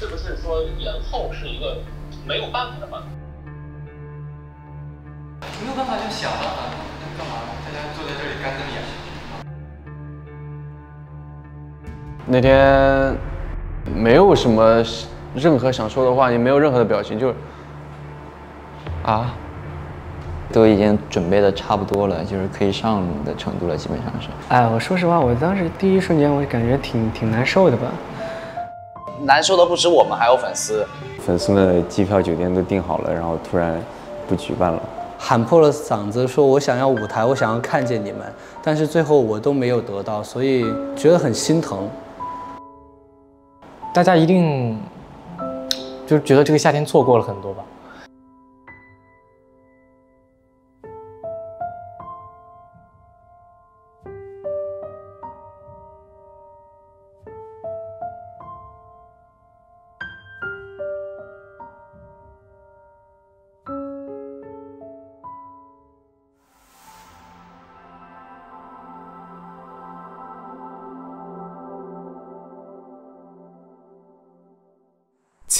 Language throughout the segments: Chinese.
是不是说延后是一个没有办法的办法？没有办法就想办法，那干嘛？大家坐在这里干瞪眼。那天没有什么任何想说的话，也没有任何的表情，就是啊，都已经准备的差不多了，就是可以上的程度了，基本上是。哎，我说实话，我当时第一瞬间我感觉挺挺难受的吧。难受的不止我们，还有粉丝。粉丝们机票、酒店都订好了，然后突然不举办了。喊破了嗓子说：“我想要舞台，我想要看见你们。”但是最后我都没有得到，所以觉得很心疼。大家一定就觉得这个夏天错过了很多吧。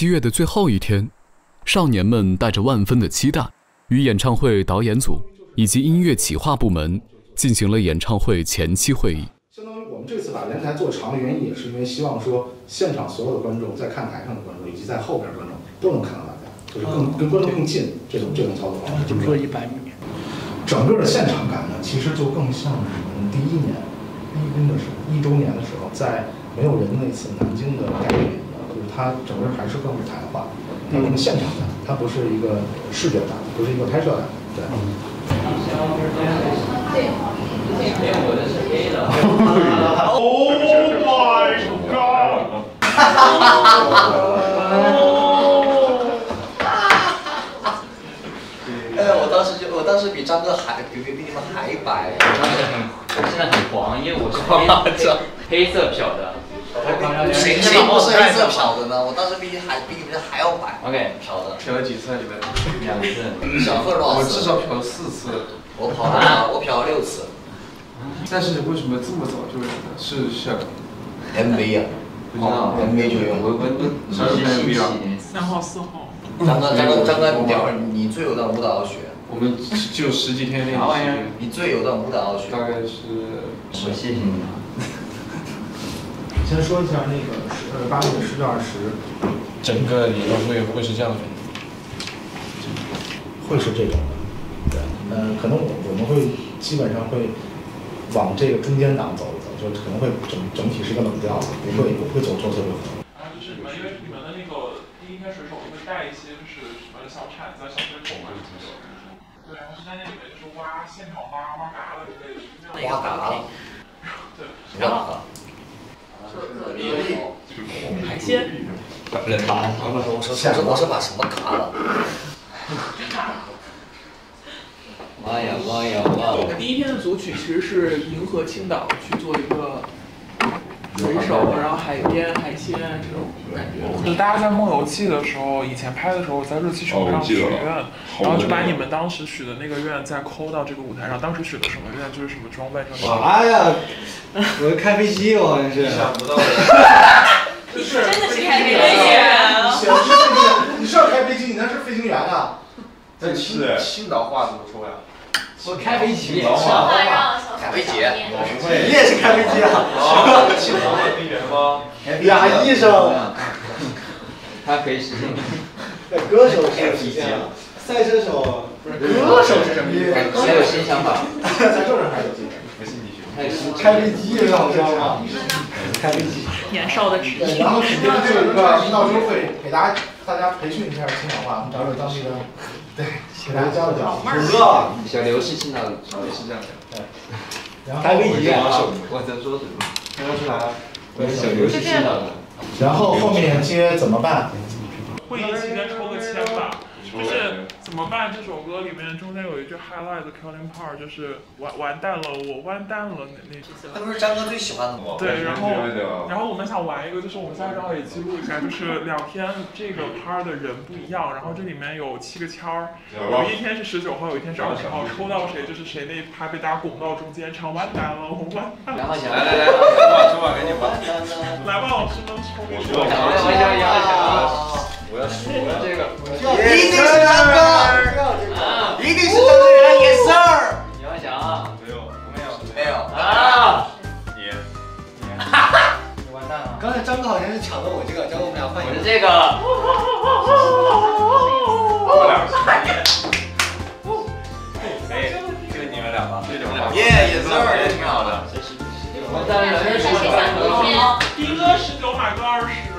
七月的最后一天，少年们带着万分的期待，与演唱会导演组以及音乐企划部门进行了演唱会前期会议。相当于我们这次把连台做长的原因，也是因为希望说，现场所有的观众在看台上的观众，以及在后边观众都能看到大家，就是更跟观众更近这种这种操作方式。怎么说一百米？整个的现场感呢，其实就更像是我们第一年一兵的时候，一周年的时候，在没有人那次南京的概念。就是它整个还是更舞台化，它更现场的，它不是一个视觉感，不是一个拍摄感，对。Oh my god！哎，我当时就，我当时比张哥还，比比比你们还白。张哥很，现在很黄，因为我是黑 黑色漂的。谁谁不是黑色漂的呢？我当时比你还比你们还要白。OK，漂的。漂了几次？你们？两次。小贺多少次？我至少漂了四次。我跑了，我漂了六次。但是为什么这么早就？是想 MV 啊？不知道，MV 就有。我我我啥是 MV 啊？三号、四号。张哥，张哥，张哥，等会儿你最有段舞蹈要学。我们就十几天练习。你最有段舞蹈要学。大概是。我谢谢你。先说一下那个十呃八月十九二十，整个演唱会会是这样的，会是这种的，对，呃，可能我我们会基本上会往这个中间档走一走，就可能会整整体是个冷调，不会不会走错特别狠。然后就是你们因为你们的那个第一天水手会带一些就是什么小铲子、小水桶嘛，对，然后就在那里面就是挖现场挖挖嘎了之类的，挖嘎了，对，然后。海鲜。人吧，我说我说我说把什么卡了？妈呀妈呀妈！我们第一天的组曲其实是银河青岛去做一个水手，然后海边海鲜这种感觉。就大家在梦游记的时候，以前拍的时候在热气球上许愿，然后就把你们当时许的那个愿再抠到这个舞台上。当时许的什么愿？就是什么装备上。啥呀？我开飞机，我好像是。想不到。是 真的是开飞机你是要开飞机，你那是飞行员啊。在青青岛话怎么说呀？我开飞机。说话让开飞机。你也是开飞机啊？青岛的飞员吗？俩医生。他可以实现。歌手是实现了，赛车手不是歌手是什么意思？还有新想法。赛车人还有。开飞机也好笑吗？开飞机。年少的职业。然后肯定就有一个，到时候会给大家大家培训一下青岛话，我们找找当地的，对，给大家教一教。五个。小刘是青岛的，也是这样讲。对。然后开飞机。我在说什么？听得出来。小刘是青岛的。然后后面接怎么办？会议期间抽个签吧，就是怎么办？这首歌里面中间有一句 highlight 的 killing part，就是完完蛋了，我完蛋了那那句。那不是张哥最喜欢的吗？对，然后然后我们想玩一个，就是我们现在正好也记录一下，就是两天这个 part 的人不一样，然后这里面有七个签儿，有一天是十九号，有一天是二十号，抽到谁就是谁那一趴被大家拱到中间唱完蛋了，我完蛋了。来来来，抽吧抽吧，赶紧吧。来吧，老师们抽。我要输了这个，一定是三哥，啊、一定是张震岳 sir。你要想啊，没有，我没有，没有啊，你，你，哈哈，你完蛋了。刚才张哥好像是抢了我这个，叫我们俩换一个。这个。耶，也是二，也挺好的。我三十九码，哥二十。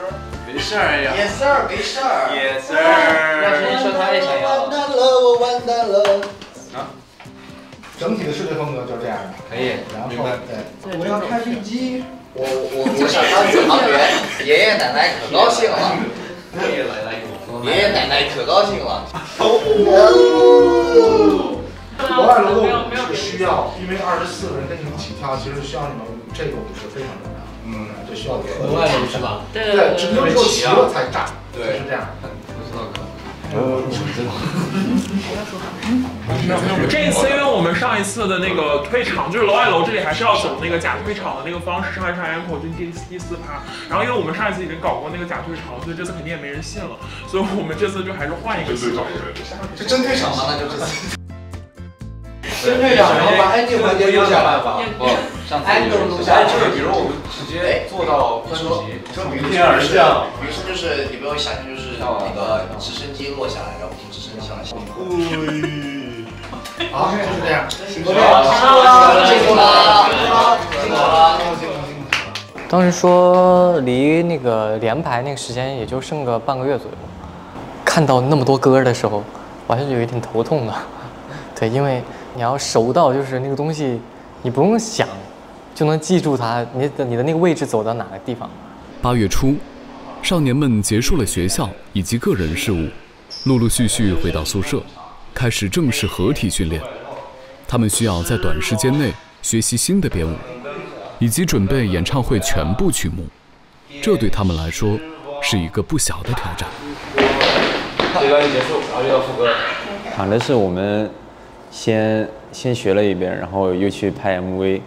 没事儿呀。Yes sir，没事儿。Yes sir。要是说他也想要。完蛋了，我完蛋了。啊整体的视觉风格就是这样的。可以，然后明白对，我要开飞机。我我我 想当宇航员，爷爷奶奶可高兴了。爷爷奶奶爷爷奶奶可高兴了。国外楼的是需要，因为二十四个人跟你们一起跳，其实需要你们这个舞是非常重要。嗯，就需要国外楼是吧？对对，只有只有齐了才炸，对是这样。不知道可。呃，你知道。没有没有，这一次因为我们上一次的那个退场，就是楼外楼这里还是要走那个假退场的那个方式，上一场演口军第第四趴。然后因为我们上一次已经搞过那个假退场，所以这次肯定也没人信了，所以我们这次就还是换一个系统。这真退场吗？那就这次。真退场，然后把安静环节留下来。不，上次就是下就是比如我们直接做到分级，就比如天而降。比如说就是你不要想象就是那个直升机落下来，然后从直升机上来。好，就是这样。辛苦了，辛苦了，辛苦了，辛苦了。当时说离那个连排那个时间也就剩个半个月左右，看到那么多歌的时候，我还是有一点头痛的。对，因为你要熟到就是那个东西，你不用想就能记住它，你的你的那个位置走到哪个地方。八月初，少年们结束了学校以及个人事务，陆陆续续回到宿舍，开始正式合体训练。他们需要在短时间内学习新的编舞，以及准备演唱会全部曲目。这对他们来说是一个不小的挑战。这段一结束，然后就要副歌。躺的是我们先先学了一遍，然后又去拍 MV，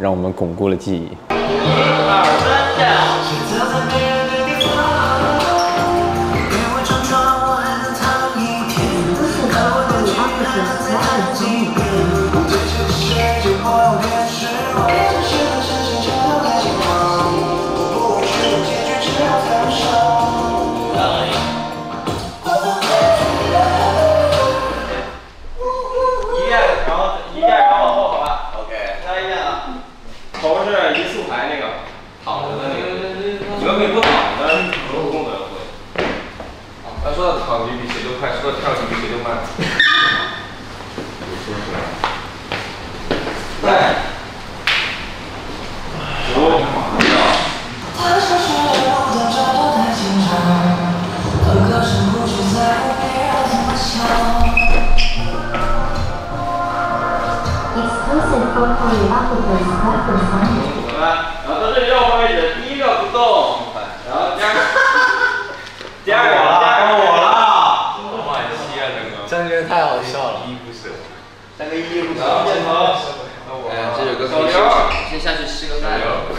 让我们巩固了记忆。一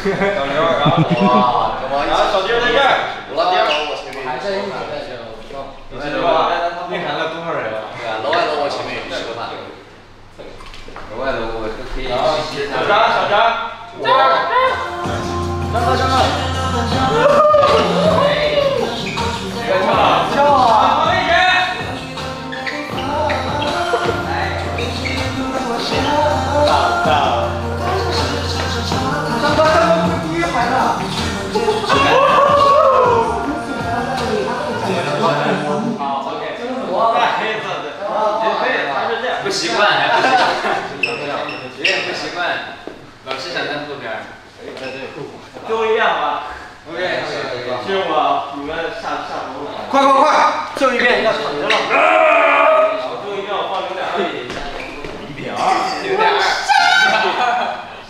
饭。小刘，然后哇，然后手机在这儿，楼外楼我前面还在一起在这，你知道吧？内涵了多少人啊？对啊，楼外楼我前面也去吃个饭。楼外楼我就可以。小张，小张，这边。张哥，张哥。跳啊！不习惯，还不习惯，有点不习惯。老师想在后边。最后一遍好吧？OK，是我你们下下楼了。快快快，最后一遍要躺着了。最后一遍我放零点二。零点二。零点二。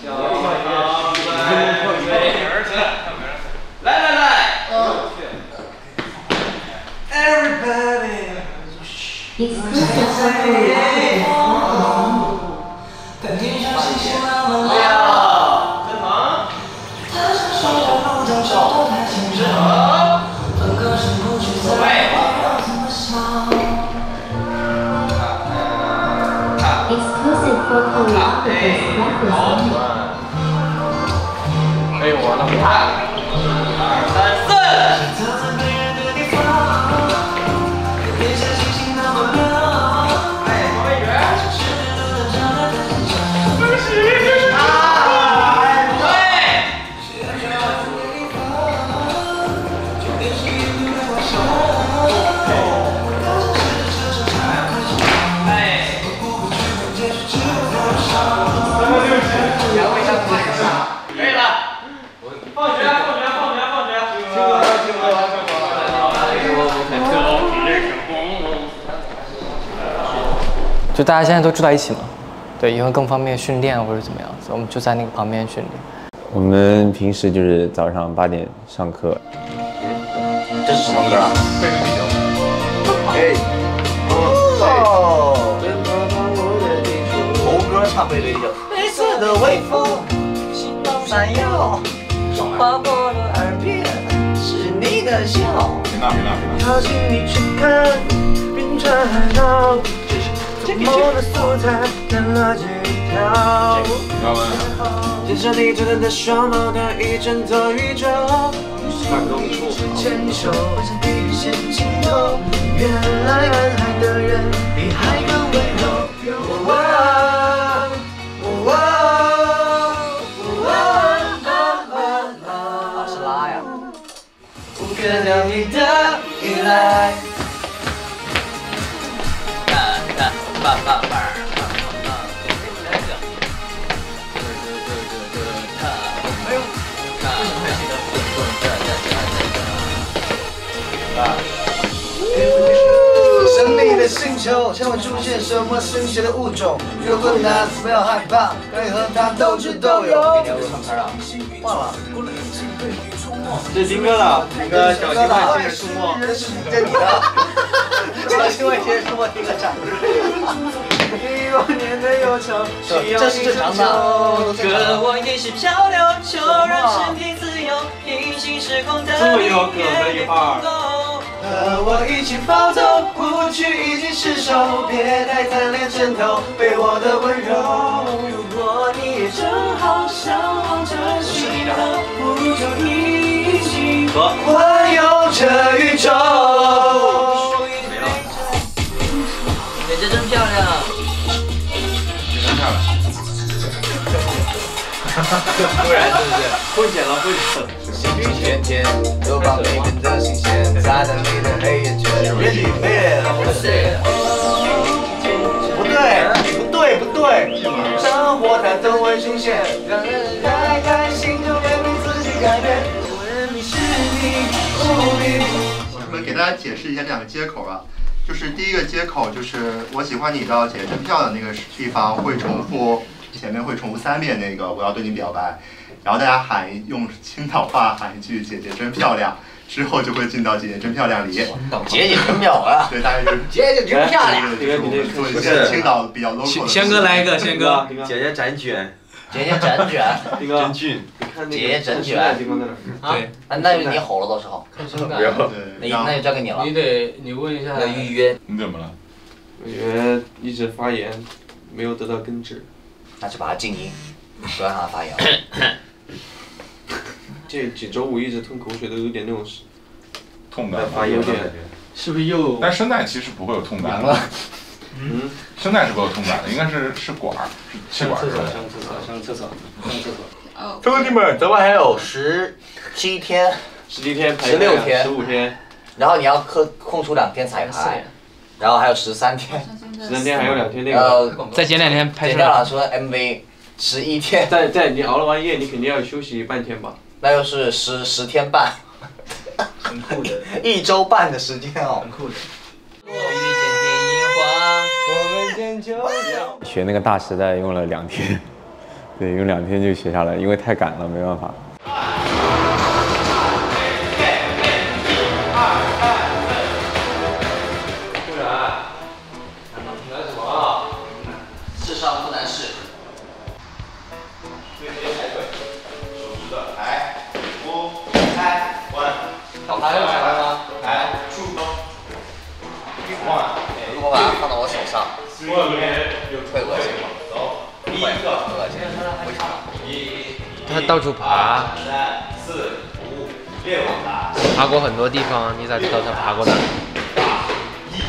小对，好，大家现在都住在一起嘛，对，以后更方便训练或者怎么样，所以我们就在那个旁边训练。我们平时就是早上八点上课，这是什么歌啊？贝克啤酒。哎，哦，猴哥唱贝克啤酒。黑色的微风，星光闪耀，划过了耳边，是你的笑。别闹别闹别闹。靠近你去看，冰川海梦的素材添了几条。要问。接着你真的双眸的一整座宇宙，牵手，第一线尽头，原来暗海的人比海更温柔。哇哇哇！是拉呀。不可了你的依赖。爸爸爸。生命的星球将会出现什么新奇的物种？有困难不要害怕，可以和它斗智斗勇。今天我唱歌了，忘了。这是丁哥的，丁哥小心外星人出没。这是这你的，小心外星人出没，丁哥唱。一万年的忧愁，这是正常的。渴望也是漂流，就让身体自由，平行时空的这么有梗的一半。和我一起暴走，过去已经失守，别太贪恋枕头，被我的温柔。如果你也正好向往着幸福，不如就一起环游这宇宙。姐真漂亮。真漂亮。突然是不是？混剪了混剪了。天天都把每天的新鲜在等你的黑眼圈里面。不对，不对，不对，生活它总会新鲜，让人太开心就别逼自己改变。问你是你，不必。我们给大家解释一下这两个接口啊，就是第一个接口就是我喜欢你到姐姐真漂亮那个地方会重复，前面会重复三遍那个我要对你表白。然后大家喊用青岛话喊一句“姐姐真漂亮”，之后就会进到“姐姐真漂亮”里。姐姐真漂亮。对，大概就是姐姐真漂亮。对，我们做一些青岛比较 local 的。轩哥来一个，轩哥。姐姐真卷。姐姐整卷。真俊。姐姐整卷。对。那那就你吼了，到时候。不要。那那就交给你了。你得你问一下。要预约。你怎么了？我觉得一直发炎，没有得到根治。那就把它静音，不要让它发炎。这几周我一直吞口水，都有点那种痛感，发炎有点。是不是又？但声带其实不会有痛感。了。嗯。现在是不会有痛感的，应该是是管儿，气管上厕所，上厕所，上厕所，上厕所。哦。兄弟们，咱们还有十七天。十七天。十六天。十五天。然后你要空空出两天彩排，然后还有十三天。十三天还有两天那个。再减两天拍摄。剪掉了说 MV，十一天。在在你熬了完夜，你肯定要休息半天吧？那又是十十天半，很酷的，一周半的时间哦，很酷的。学那个大时代用了两天，对，用两天就学下来，因为太赶了，没办法。上，会恶心吗？走，第一个恶心，为啥？一，他到处爬。三、四、五、六，爬过很多地方，你咋知道他爬过哪？一，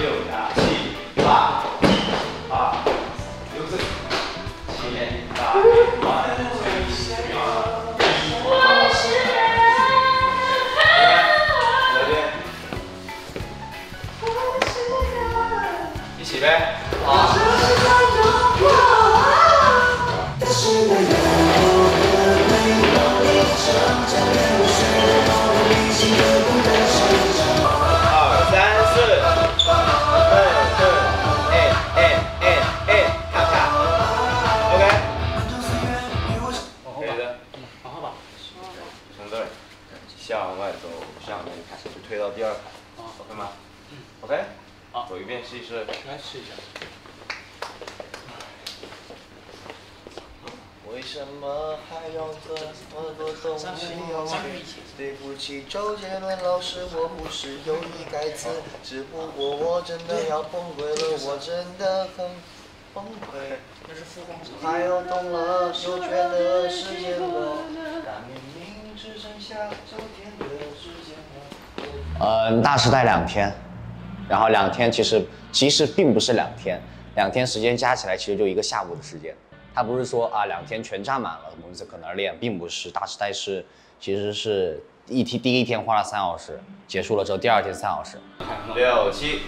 六、七、八、二、六、四、七、八。起飞好二三四咔咔 ok 满足岁月给从这里向外走向内看就推到第二排。Ok 吗？ok 走一遍试一试。来试一下。为什么还要这么多东西要学？对不起，周杰伦老师，我不是有意改词，只不过我真的要崩溃了，我真的很崩溃。还有懂了，又觉得时间明明只剩下九天的时间了。嗯，大时代两天，然后两天其实其实并不是两天，两天时间加起来其实就一个下午的时间。他不是说啊两天全占满了，我们可能练，并不是。大时代是其实是一天第一天花了三小时，结束了之后第二天三小时。六七，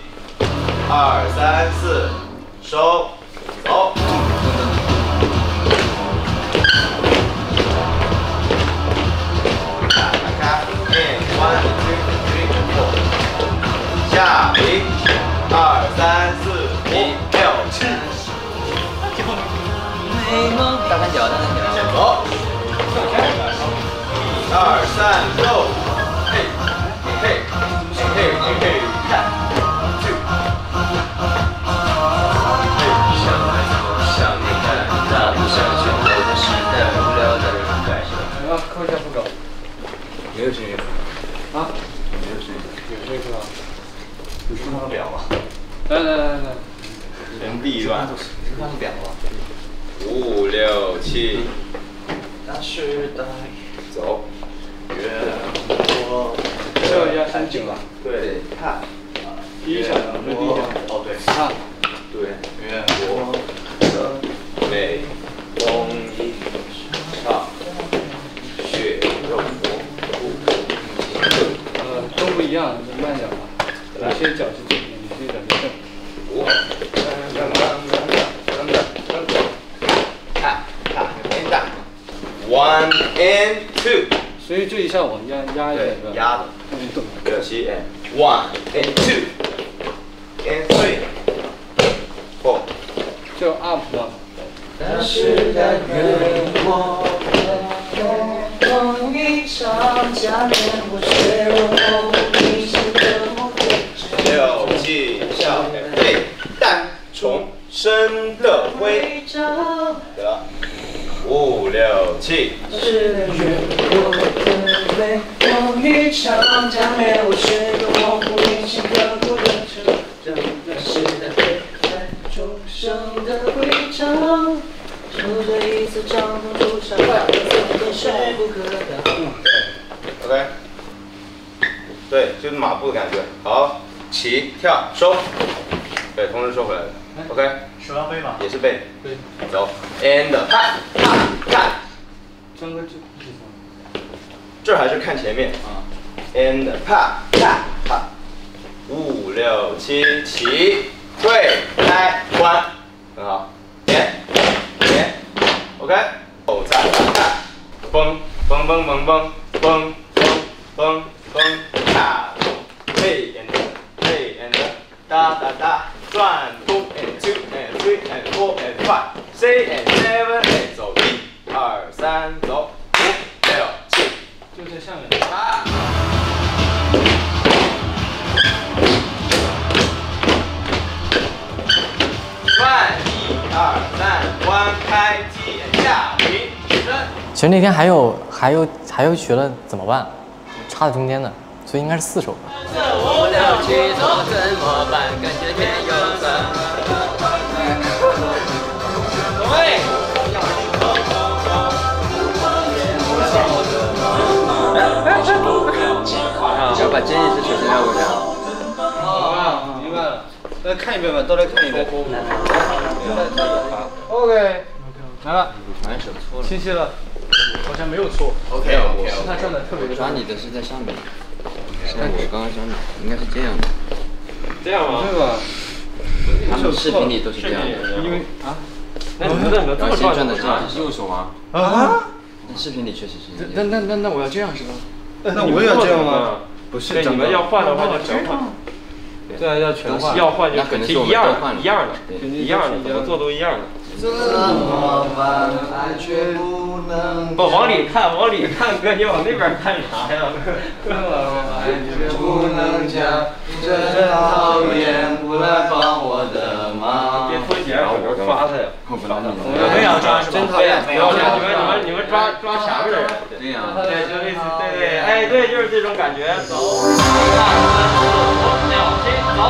二三四，收，走。，one 下一，二三四五六七，大三角，大三角。走。一二三，go，你是他的表吗？来来来来，人地乱。是他的表啊。五六七，大时代，走。越过。这个要先紧了。对，看。第一下，这是第一下。哦对。看。对。越过的美风一场，血肉模糊。呃，都不一样，你慢点吧。先讲是正，你先讲是正。等等等，One and two。所以这一下我压压一点？压的。运动。六七 one and two and three four。就 up 了。当时的愿望。梦一场假面，我却落空。六七小对但重生的徽得五六七是的越过的美梦一场假面我是个模不铭心刻骨的。成长大时代佩戴重生的徽章就这一次掌控主场放肆的手不可。嗯 ok 对就是马步的感觉。好。起跳收，对，同时收回来的。OK，手要背吗？也是背。对，走，and 看看看，张哥就这还是看前面。啊，and 啪啪啪，五六七起，退开关，很好，点点，OK，后再看，蹦蹦蹦蹦蹦蹦蹦蹦蹦，卡，嘿 and 嘿 and 哒哒哒，转 two and two and three and four and five six and seven and 走一二三走五六七，就在下面。啊。转一二三，弯开起下平伸。其实那天还有还有还有学了怎么办，插在中间的，所以应该是四首吧。五六七走怎么办？感觉天有酸。喂。要把这一次首先要过上。啊，明白了。再看一遍吧，都来看一遍。OK，来了。反正手错了。清晰了，好像没有错。OK，OK，OK 是他站的特别的。抓你的是在上面，像我刚刚抓你，应该是这样的。这样吗？这个。他们视频里都是这样的。因为啊。那你们怎么这么转的？是右手吗？啊？视频里确实是这样。那那那那我要这样是吧？那我也要这样吗？不是，对你们要换的话就全换。对啊，要全换。要换就肯定是一样的，一样的，对一样的，怎么做都一样的。怎么办？爱却不能不往里看，往里看，哥，你往那边看啥呀？爱却不能讲，真讨厌，不来帮我的忙。别脱鞋，我这抓他呀！我不能我没有抓，真讨厌不要你们你们你们抓抓啥个人？对呀，对，就类似，对对，哎，对，就是这种感觉。走，三四五六七，走。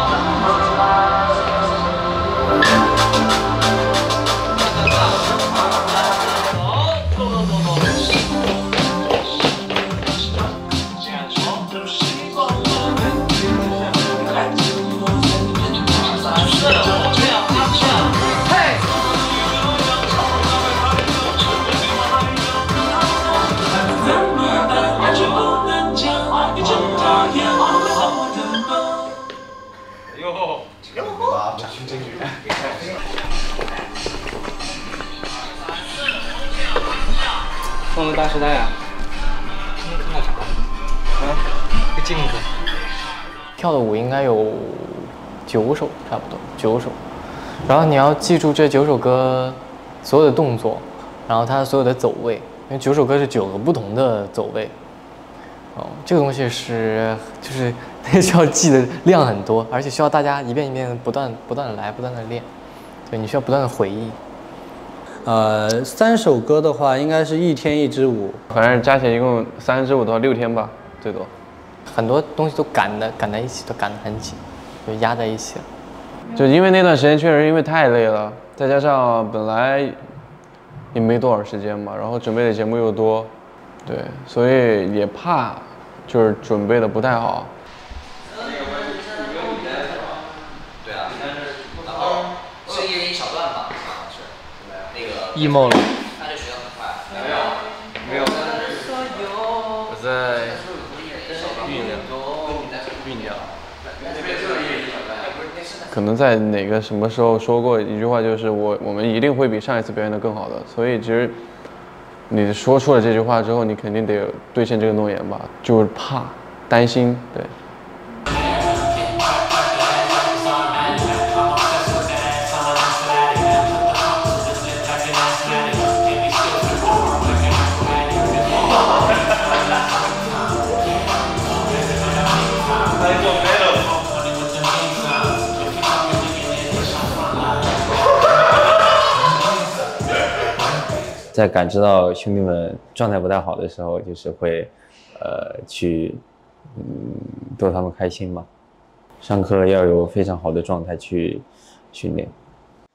大时代啊！看啥？啊，个镜子。跳的舞应该有九首，差不多九首。然后你要记住这九首歌所有的动作，然后它所有的走位，因为九首歌是九个不同的走位。哦，这个东西是就是 需要记的量很多，而且需要大家一遍一遍的不断不断的来，不断的练。对，你需要不断的回忆。呃，三首歌的话，应该是一天一支舞，反正加起来一共三支舞的话，六天吧，最多。很多东西都赶的赶在一起，都赶得很紧，就压在一起了。就因为那段时间确实因为太累了，再加上本来也没多少时间嘛，然后准备的节目又多，对，所以也怕就是准备的不太好。对啊，然后是一人一小段吧，好像是，那个 emo 了。没有，没有。我在酝酿，酝酿。可能在哪个什么时候说过一句话，就是我我们一定会比上一次表演的更好的。所以其实你说出了这句话之后，你肯定得兑现这个诺言吧，就是怕担心，对。在感知到兄弟们状态不太好的时候，就是会，呃，去，嗯，逗他们开心嘛。上课要有非常好的状态去训练。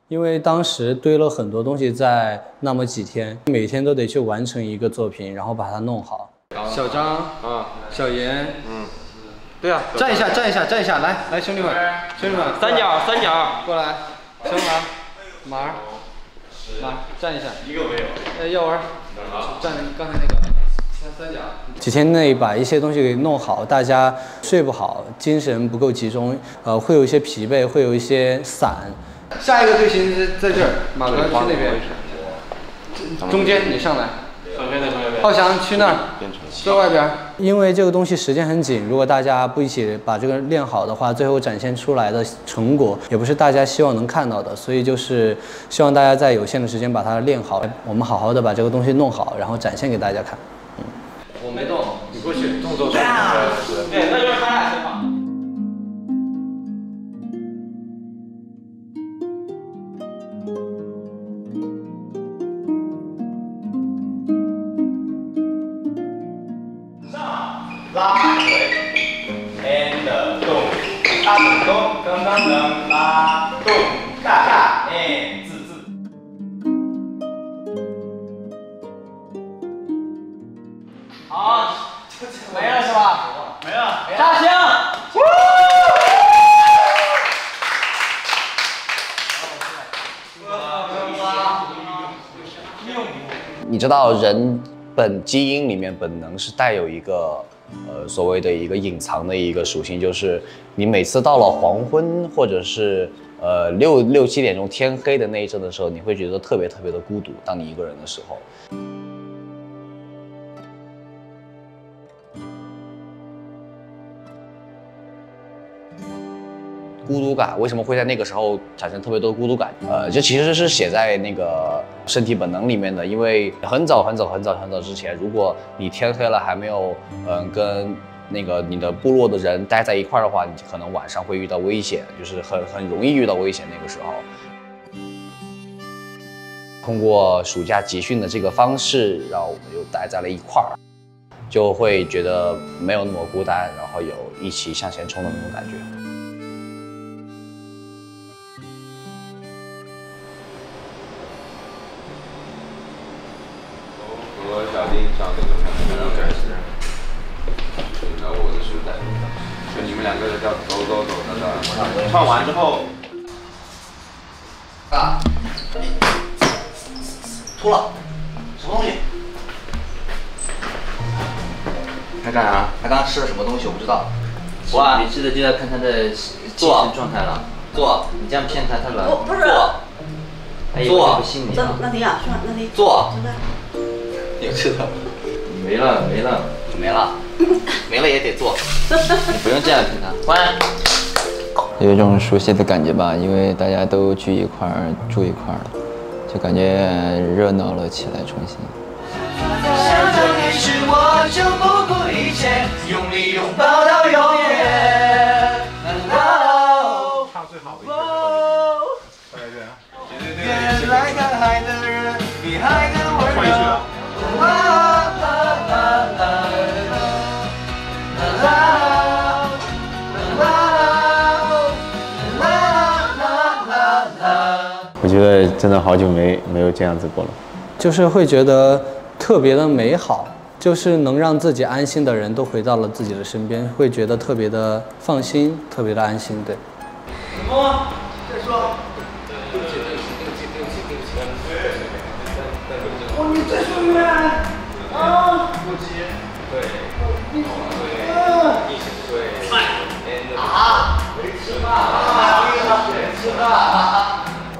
因为当时堆了很多东西在那么几天，每天都得去完成一个作品，然后把它弄好。小张啊，小严，嗯，对啊，站一下，站一下，站一下，来来，兄弟们，兄弟们，三角，三角，过来，生来，马儿，来站一下，一个没有。哎，耀文，站刚才那个三三角。几天内把一些东西给弄好，大家睡不好，精神不够集中，呃，会有一些疲惫，会有一些散。下一个队形是在这儿，马哥去那边，中间你上来。浩翔去那儿，在外边。因为这个东西时间很紧，如果大家不一起把这个练好的话，最后展现出来的成果也不是大家希望能看到的。所以就是希望大家在有限的时间把它练好，我们好好的把这个东西弄好，然后展现给大家看。嗯我没动，你过去，动作。对，那就是他俩先跑。大动动，噔噔噔，拉动，大大，and 自自。好，没了是吧？没了。大兴。你知道人本基因里面本能是带有一个呃所谓的一个隐藏的一个属性，就是你每次到了黄昏或者是呃六六七点钟天黑的那一阵的时候，你会觉得特别特别的孤独。当你一个人的时候，孤独感，为什么会在那个时候产生特别多的孤独感？呃，这其实是写在那个身体本能里面的，因为很早很早很早很早之前，如果你天黑了还没有嗯、跟那个你的部落的人待在一块儿的话，你可能晚上会遇到危险，就是很很容易遇到危险那个时候。通过暑假集训的这个方式，然后我们又待在了一块儿，就会觉得没有那么孤单，然后有一起向前冲的那种感觉。的，唱完之后，啊，秃了，什么东西？他干啥？他刚刚吃了什么东西？我不知道。我啊，你吃的就要看他的精神状态了。坐，你这样骗他，他软。不不是坐，哎呦，坐我不信你那啊！那你啊，算了，那你坐走吧你吃的没了没了没了，没了也得做。你不用这样骗他。关。有一种熟悉的感觉吧，因为大家都聚一块儿住一块儿了，就感觉热闹了起来，重新。想到你时，我就不顾一切，用力拥抱到永远。真的好久没没有这样子过了。就是会觉得特别的美好，就是能让自己安心的人都回到了自己的身边，会觉得特别的放心，特别的安心。对，什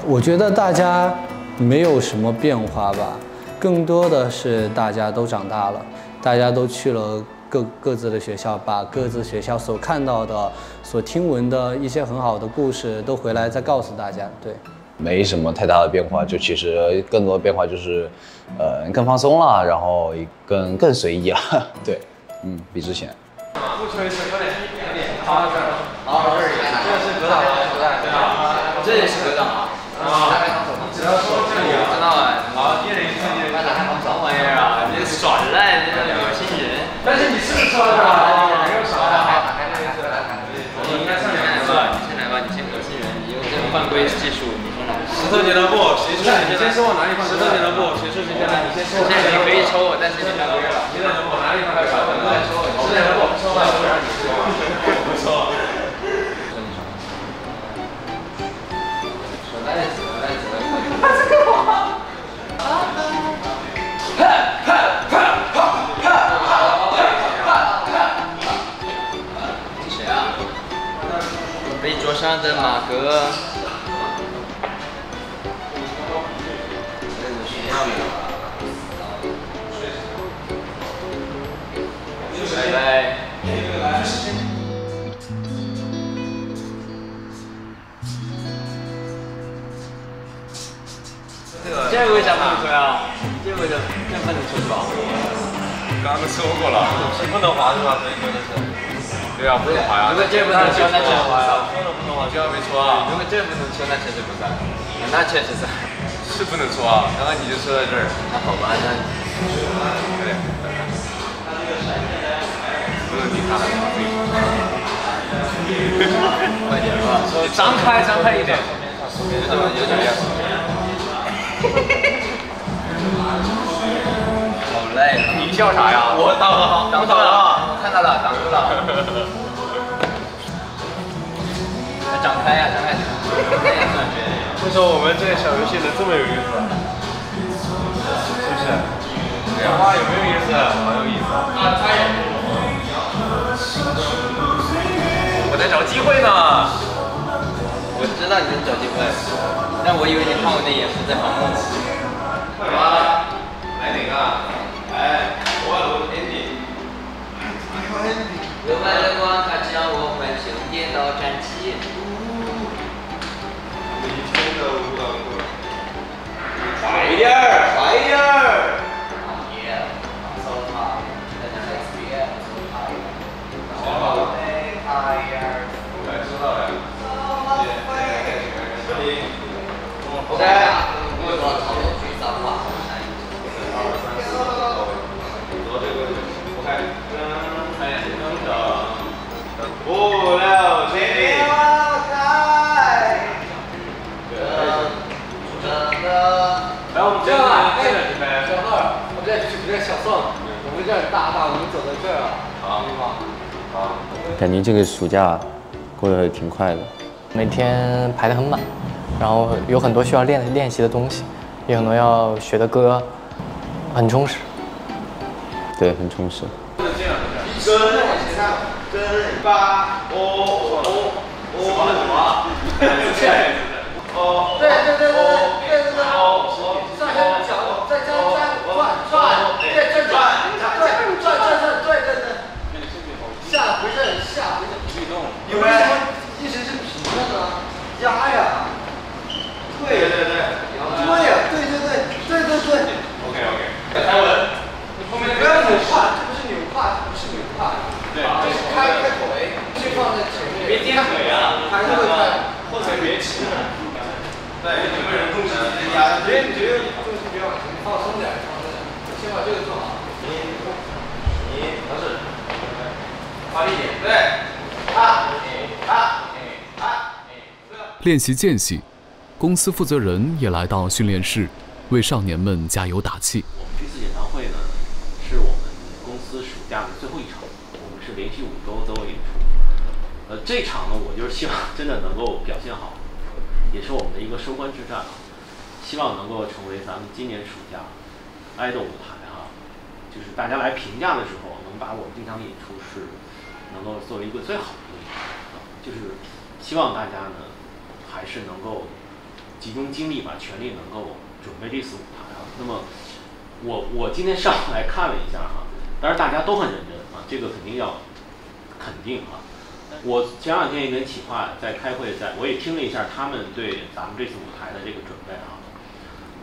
我觉得大家没有什么变化吧，更多的是大家都长大了，大家都去了各各自的学校，把各自学校所看到的、所听闻的一些很好的故事都回来再告诉大家。对。没什么太大的变化，就其实更多的变化就是，呃，更放松了，然后更更随意了。对，嗯，比之前。不吹是有点有点好，这儿，好，这里，这是阁长吗？不在，对啊，这也是啊。你，只要说这里，知道了。好，一人一次，一人一次。什么玩意儿啊？你耍赖，你这恶心人。但是你是不是说的啊？没有耍赖。你应该上来吧，你先来吧，你先恶心人，你用这种犯规技术，你先来。石头剪刀布，谁出？你先说我哪里犯规？石头剪刀布，谁出谁先来？你先说。现在你可以抽我，但是你犯规了。石头剪刀布哪里犯规？我再说。石头剪刀布，说吧，不然你上的马哥。拜拜。这个为啥不能吹啊？这个为啥这不能吹吧？刚刚说过了，是不能滑是吧？所以说的是。对啊，不能滑啊。如果这 不能抽，那确实滑呀。说了不能滑，就要被戳啊。如果这不能抽，那确实不算。那确实是。是不能戳啊。刚刚你就说在这儿。那好吧，那。快点。不是你看了吗？快点吧，张开，张开一点。有点有点样。好累，你笑啥呀？我挡了，挡住了，看到了，挡住了。展开呀，张开！为什么我们这个小游戏能这么有意思？是不是？莲花有没有意思？好有意思。啊，他也。我在找机会呢。我知道你在找机会，但我以为你看我的眼神在防我。干嘛？来哪个？哎，我我 Andy。有买了个，他让我换胸，一刀斩鸡。你冲到我旁边。快点儿，快点儿。别，放松嘛，大家来支援，放松嘛。好，好了。哎，收到了。兄弟，OK。我们这儿大道，我们走到这儿。好，你好。感觉这个暑假过得挺快的，每天排的很满，然后有很多需要练练习的东西，有很多要学的歌，很充实。对，很充实。就这样，一根，二，三，四，八，五，五，五，五。哦，对对。练习间隙，公司负责人也来到训练室，为少年们加油打气。我们这次演唱会呢，是我们公司暑假的最后一场，我们是连续五周都有演出。呃，这场呢，我就是希望真的能够表现好，也是我们的一个收官之战啊。希望能够成为咱们今年暑假爱豆舞台哈，就是大家来评价的时候，能把我们这场演出是能够作为一个最好的一个演出啊，就是希望大家呢还是能够集中精力吧，全力能够准备这次舞台啊。那么我我今天上来看了一下哈，当然大家都很认真啊，这个肯定要肯定啊。我前两天也跟企划在开会，在我也听了一下他们对咱们这次舞台的这个准备啊，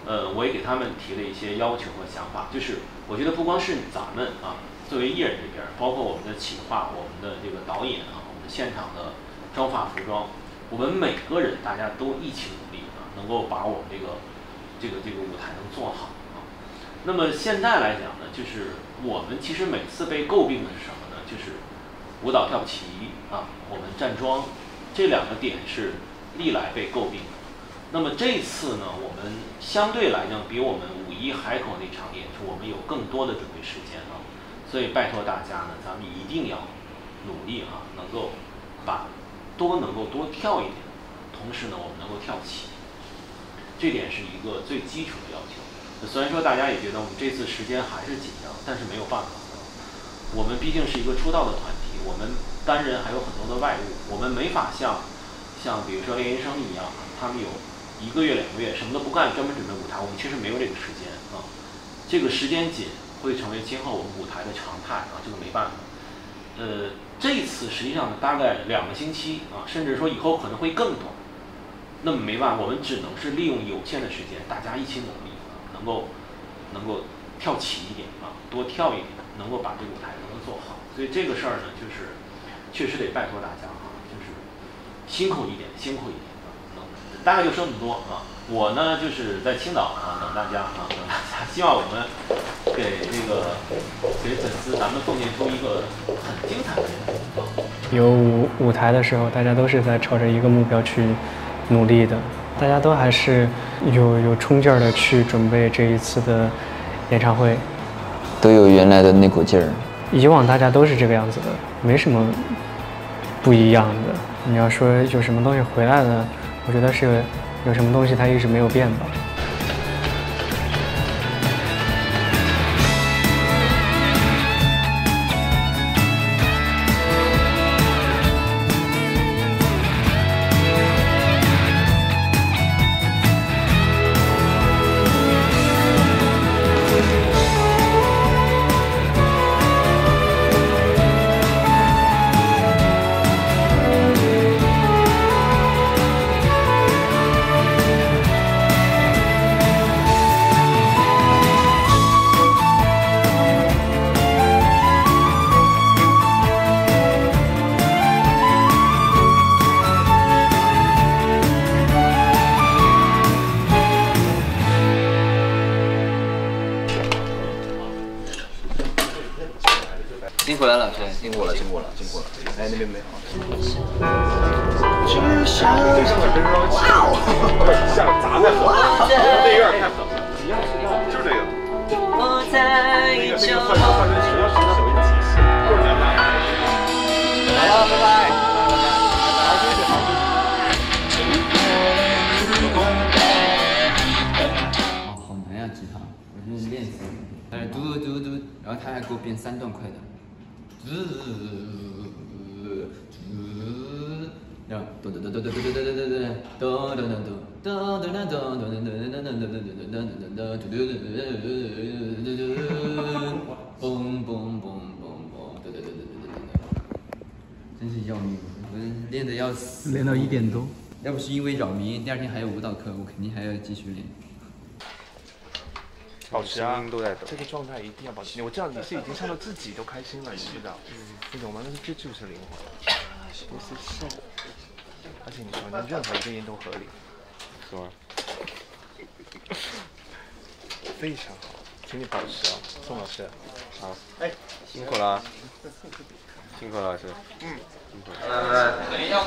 呃，我也给他们提了一些要求和想法，就是我觉得不光是咱们啊，作为艺人这边，包括我们的企划、我们的这个导演啊、我们现场的妆发服装，我们每个人大家都一起努力啊，能够把我们这个这个这个舞台能做好啊。那么现在来讲呢，就是我们其实每次被诟病的是什么呢？就是舞蹈跳齐啊，我们站桩，这两个点是历来被诟病的。那么这次呢，我们相对来讲比我们五一海口那场演出，我们有更多的准备时间，所以拜托大家呢，咱们一定要努力啊，能够把多能够多跳一点，同时呢，我们能够跳齐，这点是一个最基础的要求。虽然说大家也觉得我们这次时间还是紧张，但是没有办法，我们毕竟是一个出道的团体，我们单人还有很多的外务，我们没法像像比如说练习生一样，他们有一个月两个月什么都不干，专门准备舞台，我们其实没有这个时间啊。这个时间紧会成为今后我们舞台的常态啊，这个没办法。呃，这一次实际上大概两个星期啊，甚至说以后可能会更短。那么没办法，我们只能是利用有限的时间，大家一起努力。能够能够跳齐一点啊，多跳一点，能够把这个舞台能够做好。所以这个事儿呢，就是确实得拜托大家啊，就是辛苦一点，辛苦一点啊。能大概就说这么多啊。我呢就是在青岛啊，等大家啊，等大家。希望我们给这个给粉丝咱们奉献出一个很精彩的演出。有舞舞台的时候，大家都是在朝着一个目标去努力的。大家都还是有有冲劲儿的去准备这一次的演唱会，都有原来的那股劲儿。以往大家都是这个样子的，没什么不一样的。你要说有什么东西回来了，我觉得是有什么东西它一直没有变吧。是因为扰民，第二天还有舞蹈课，我肯定还要继续练。保持啊，这个状态一定要保持。我知道你是已经唱到自己都开心了，你知道？你懂吗？那是这就是灵魂。This is so。而且你说的任何一个音都合理，是吗？非常好，请你保持啊，宋老师。好，哎，辛苦了，辛苦了，老师。嗯，辛苦了。来来来。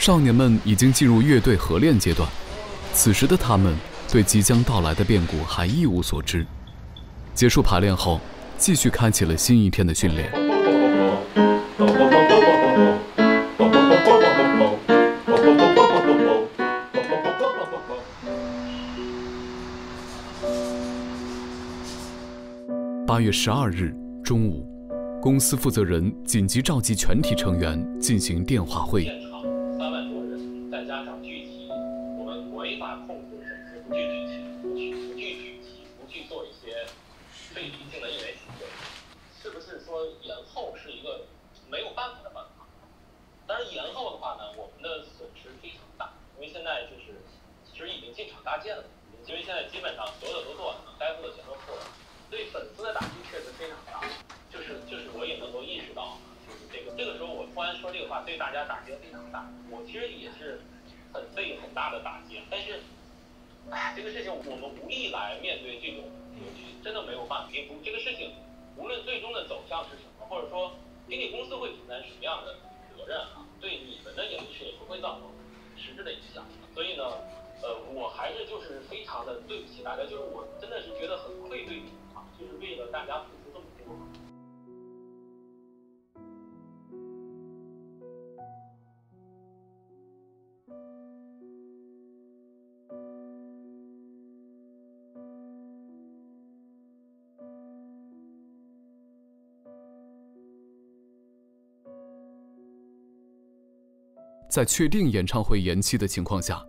少年们已经进入乐队合练阶段，此时的他们对即将到来的变故还一无所知。结束排练后，继续开启了新一天的训练。八月十二日中午，公司负责人紧急召集全体成员进行电话会议。在确定演唱会延期的情况下，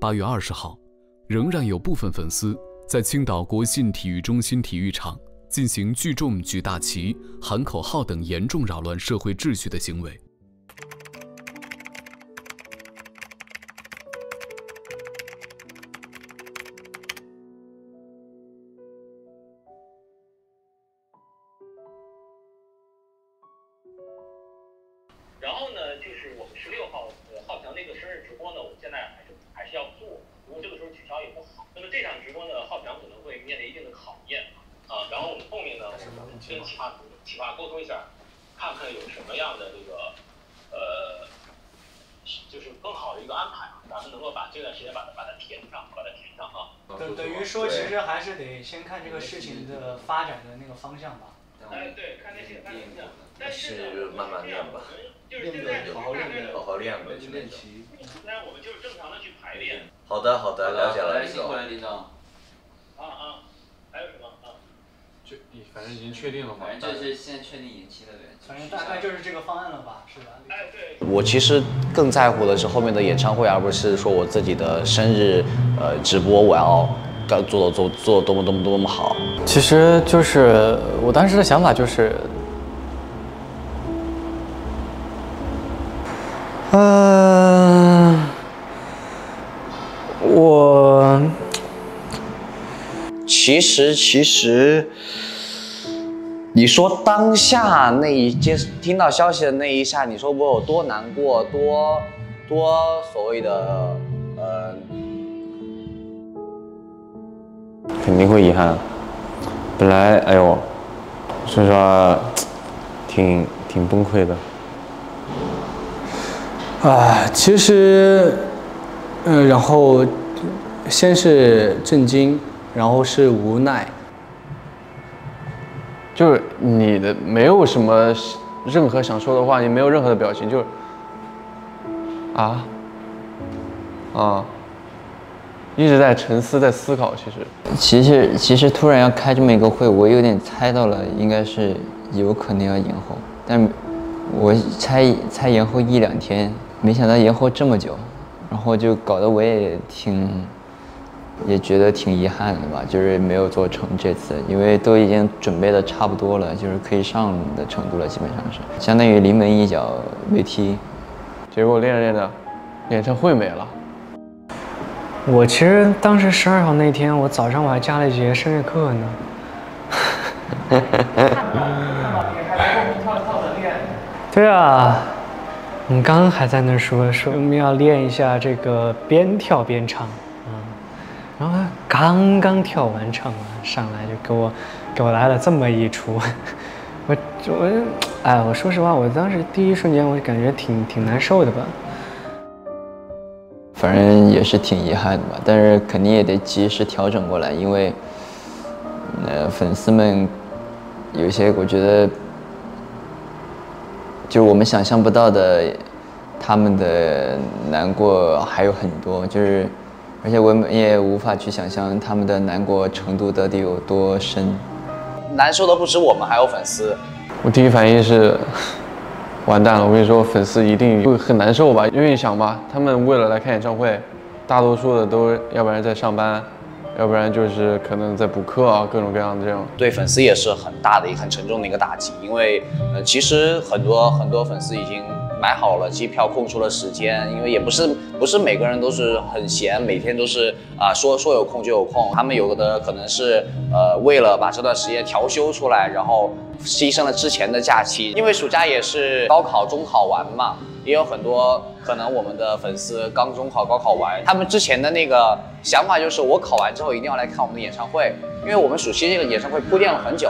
八月二十号，仍然有部分粉丝。在青岛国信体育中心体育场进行聚众、举大旗、喊口号等严重扰乱社会秩序的行为。我们就正常的去排练。好的，好的，了解了，辛苦了，李总。啊啊，还有什么啊？就，反正已经确定了嘛。反正就是现在确定延期了呗。反正大概就是这个方案了吧，是吧？哎，对。我其实更在乎的是后面的演唱会，而不是说我自己的生日，呃，直播我要该做做做多么多么多么好。其实就是我当时的想法就是。嗯，我其实其实，你说当下那一接听到消息的那一下，你说我有多难过，多多所谓的呃，肯定会遗憾。本来哎呦，说实话，挺挺崩溃的。啊，其实，嗯，然后先是震惊，然后是无奈，就是你的没有什么任何想说的话，你没有任何的表情，就是啊啊一直在沉思，在思考。其实，其实其实突然要开这么一个会，我有点猜到了，应该是有可能要延后，但我猜猜延后一两天，没想到延后这么久，然后就搞得我也挺。也觉得挺遗憾的吧，就是没有做成这次，因为都已经准备的差不多了，就是可以上的程度了，基本上是相当于临门一脚没踢，结果练着练着，演唱会没了。我其实当时十二号那天，我早上我还加了一节声乐课呢。对啊，我们刚刚还在那说说我们要练一下这个边跳边唱。然后刚刚跳完唱完上来就给我，给我来了这么一出，我我哎，我说实话，我当时第一瞬间我感觉挺挺难受的吧。反正也是挺遗憾的吧，但是肯定也得及时调整过来，因为，呃，粉丝们有些我觉得，就是我们想象不到的，他们的难过还有很多，就是。而且我们也无法去想象他们的难过程度到底有多深。难受的不止我们，还有粉丝。我第一反应是，完蛋了！我跟你说，粉丝一定会很难受吧？因为你想吧，他们为了来看演唱会，大多数的都要不然在上班，要不然就是可能在补课啊，各种各样的这种。对粉丝也是很大的、很沉重的一个打击，因为呃，其实很多很多粉丝已经。买好了机票，空出了时间，因为也不是不是每个人都是很闲，每天都是啊说说有空就有空。他们有的可能是呃为了把这段时间调休出来，然后牺牲了之前的假期。因为暑假也是高考、中考完嘛，也有很多可能我们的粉丝刚中考、高考完，他们之前的那个想法就是我考完之后一定要来看我们的演唱会，因为我们暑期这个演唱会铺垫了很久。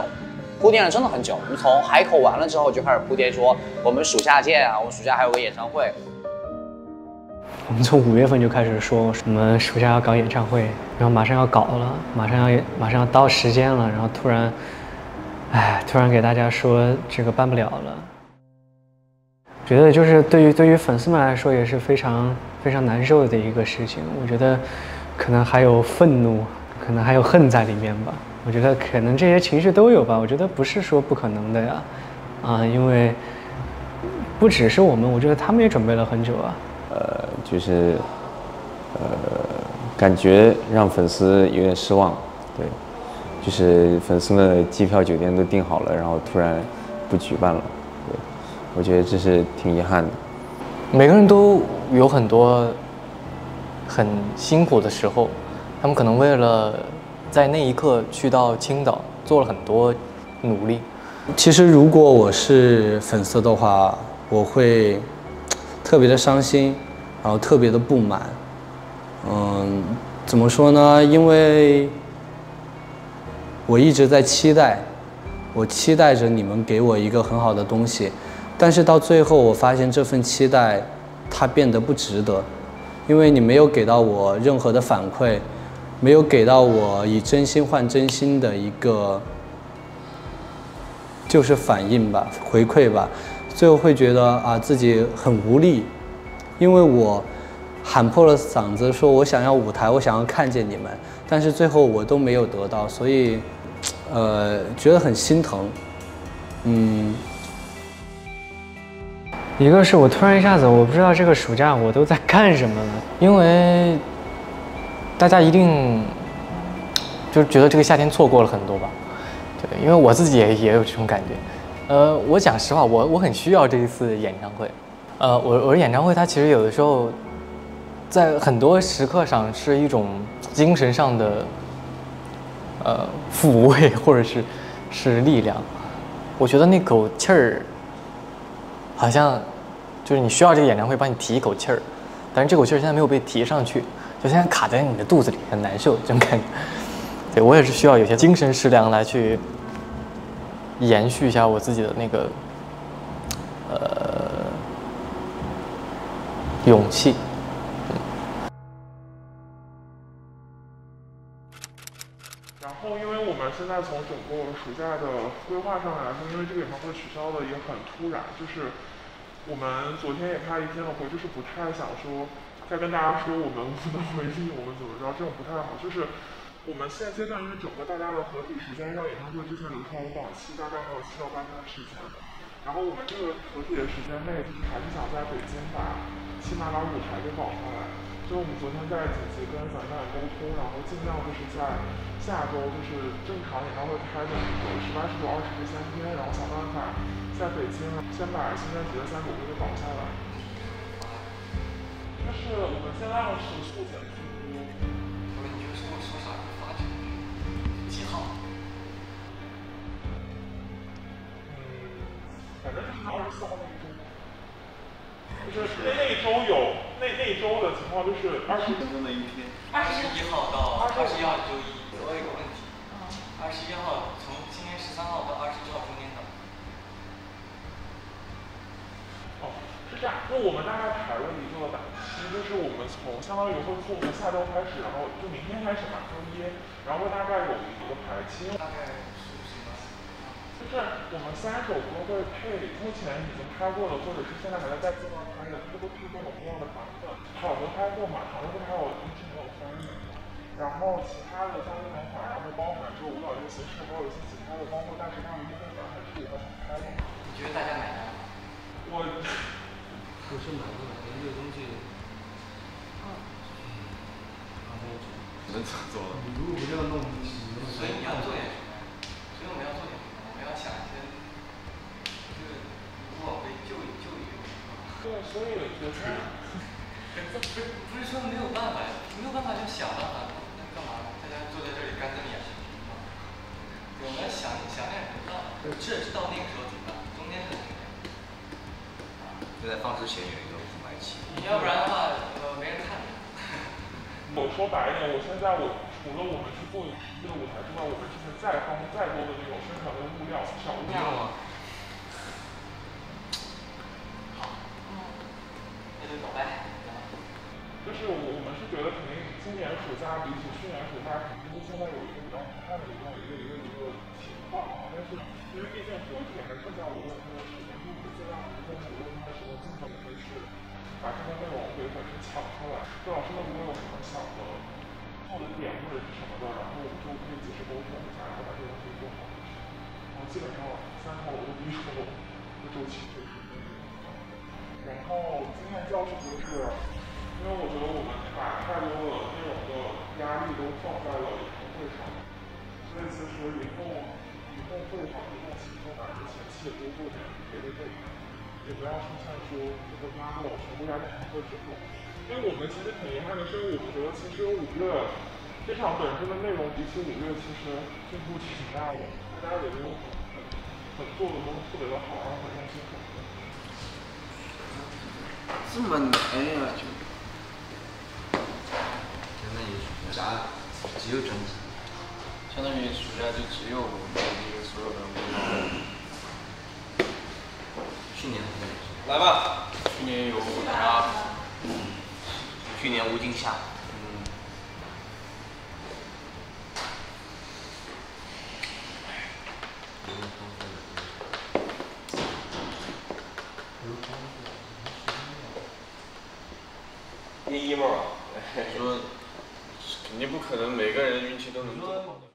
铺垫了真的很久，我们从海口完了之后就开始铺垫，说我们暑假见啊，我们暑假还有个演唱会。我们从五月份就开始说，我们暑假要搞演唱会，然后马上要搞了，马上要马上要到时间了，然后突然，哎，突然给大家说这个办不了了。觉得就是对于对于粉丝们来说也是非常非常难受的一个事情。我觉得可能还有愤怒，可能还有恨在里面吧。我觉得可能这些情绪都有吧。我觉得不是说不可能的呀，啊，因为不只是我们，我觉得他们也准备了很久啊。呃，就是，呃，感觉让粉丝有点失望，对，就是粉丝们的机票、酒店都订好了，然后突然不举办了，对，我觉得这是挺遗憾的。每个人都有很多很辛苦的时候，他们可能为了。在那一刻去到青岛做了很多努力。其实如果我是粉丝的话，我会特别的伤心，然后特别的不满。嗯，怎么说呢？因为我一直在期待，我期待着你们给我一个很好的东西，但是到最后我发现这份期待它变得不值得，因为你没有给到我任何的反馈。没有给到我以真心换真心的一个，就是反应吧，回馈吧，最后会觉得啊自己很无力，因为我喊破了嗓子说我想要舞台，我想要看见你们，但是最后我都没有得到，所以，呃，觉得很心疼，嗯。一个是我突然一下子我不知道这个暑假我都在干什么了，因为。大家一定 就是觉得这个夏天错过了很多吧？对，因为我自己也也有这种感觉。呃，我讲实话，我我很需要这一次演唱会。呃，我我的演唱会它其实有的时候在很多时刻上是一种精神上的呃抚慰，或者是是力量。我觉得那口气儿好像就是你需要这个演唱会帮你提一口气儿，但是这口气儿现在没有被提上去。就现在卡在你的肚子里，很难受，这种感觉。对我也是需要有些精神食粮来去延续一下我自己的那个呃勇气。然后，因为我们现在从整个暑假的规划上来说，因为这个演唱会取消的也很突然，就是我们昨天也开了一天的会，就是不太想说。再跟大家说我们无能为力，我们怎么着，这种不太好。就是我们现在阶段因为整个大家的合体时间让演唱会之前离开的档期大概还有七到八天的时间，然后我们这个合体的时间内，就是还是想在北京把起码把舞台给保下来。就我们昨天在紧急跟咱们沟通，然后尽量就是在下周就是正常演唱会开的那个十八、十九、二十这三天，然后想办法在北京先把新专辑的三首歌给保下来。就是我们尽量是速检速播。不是，你就说说啥发去？几号？反正就是那周。就是那一周有那那一周的情况就是二十分钟的一天。二十一号到二十一号周一。我有个问题。二十一号从今天十三号到二十一号中间的。哦，是这样，就我们大概排了一个档期，就是我们从相当于会从我们下周开始，然后就明天开始嘛，周一，然后大概有一个排期。大概是什么？就是我们三首歌会配目前已经拍过的，或者是现在还在在计划拍的，这都是各种各样的版本。好的拍过嘛，好的还有一直没有翻译。然后其他的像运动版，然后包含就舞蹈这个形式，还有一些其他的，包括大时代的运动版，还是我们想拍的。你觉得大家买单吗？我不是买不买，因为这个东西，嗯，然后能咋做了？你如果不这样弄，所以你要做点什么？所以我们要做点什么？我们要想一些，就是如果可以救一救一个。对，所以我觉得，不是不是说没有办法呀，没有办法就想办法，那干嘛？大家坐在这里干瞪眼。我们想想点什么办法？这到那个时候怎么办？中间是怎么样？就在放之前有一个空白期。要不然的话，呃，没人看。我说白一点，我现在我除了我们去做这个舞台之外，我们之前再放再多的那种宣传的物料、小物料啊。那就走呗。就是我我们是觉得肯定今年暑假比起去年暑假，肯定是现在有一个比较好看的一个一个一个一个情况啊。但是因为毕竟后期还是在无论它的时间度，尽量无论无论它的时间尽可能会是把这个内容给粉丝抢出来。对老师们如果我觉得我们把太多的内容的压力都放在了演唱会上，所以其实以后以后会把这种情况把之前期也多做点别的内容，也不要出现说这个压了全部压在演唱会之后。因为我们其实挺遗憾的是，我们觉得其实五月这场本身的内容比起五月其实进步挺大的，大家也没有很很做的都特别的好，然后很用心。这么难呀就。啥？只有整体，相当于暑假就只有我们这个所有的舞蹈。去年来吧，去年有他，去年吴京夏，嗯。第一嘛，说。肯定不可能，每个人运气都能这么好的。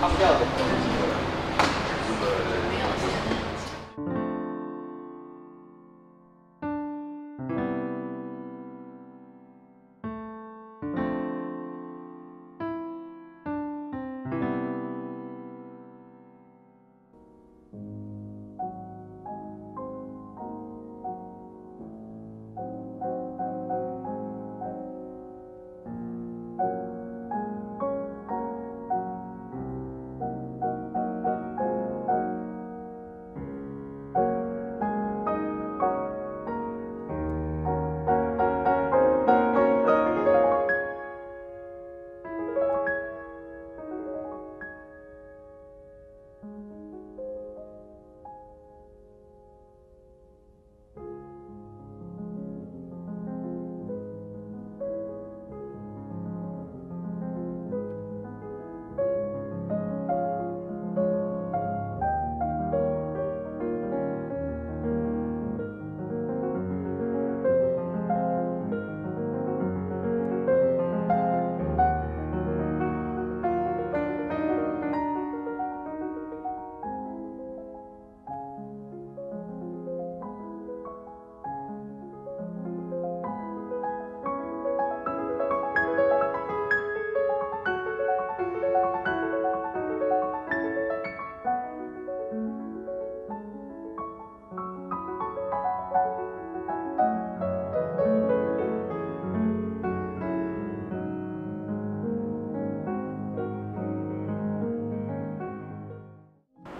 他不掉的。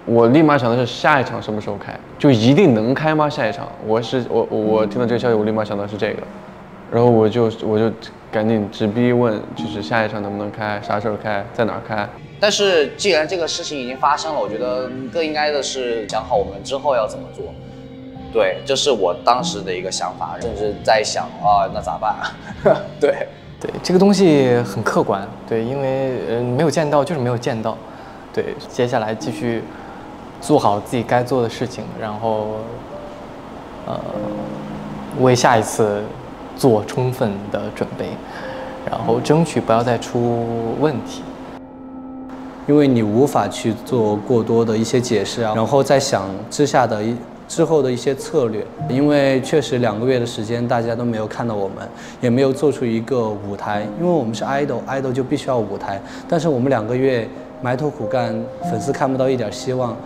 我立马想的是下一场什么时候开，就一定能开吗？下一场，我是我我我听到这个消息，我立马想到是这个，然后我就我就赶紧直逼问，就是下一场能不能开，啥时候开，在哪儿开？但是既然这个事情已经发生了，我觉得更应该的是想好我们之后要怎么做。对，这是我当时的一个想法，甚至在想啊，那咋办？对，对，这个东西很客观，对，因为嗯没有见到就是没有见到，对，接下来继续做好自己该做的事情，然后呃为下一次做充分的准备，然后争取不要再出问题。因为你无法去做过多的一些解释啊，然后再想之下的一之后的一些策略，因为确实两个月的时间大家都没有看到我们，也没有做出一个舞台，因为我们是 idol，idol 就必须要舞台，但是我们两个月埋头苦干，粉丝看不到一点希望，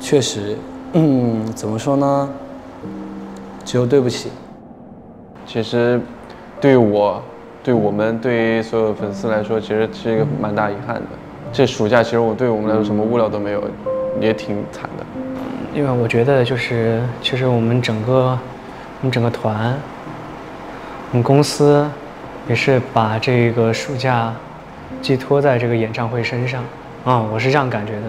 确实，嗯，怎么说呢？只有对不起。其实，对于我，对我们，对于所有粉丝来说，其实是一个蛮大遗憾的。这暑假其实我对我们来说什么物料都没有，也挺惨的。因为我觉得就是，其实我们整个我们整个团，我们公司也是把这个暑假寄托在这个演唱会身上啊，我是这样感觉的。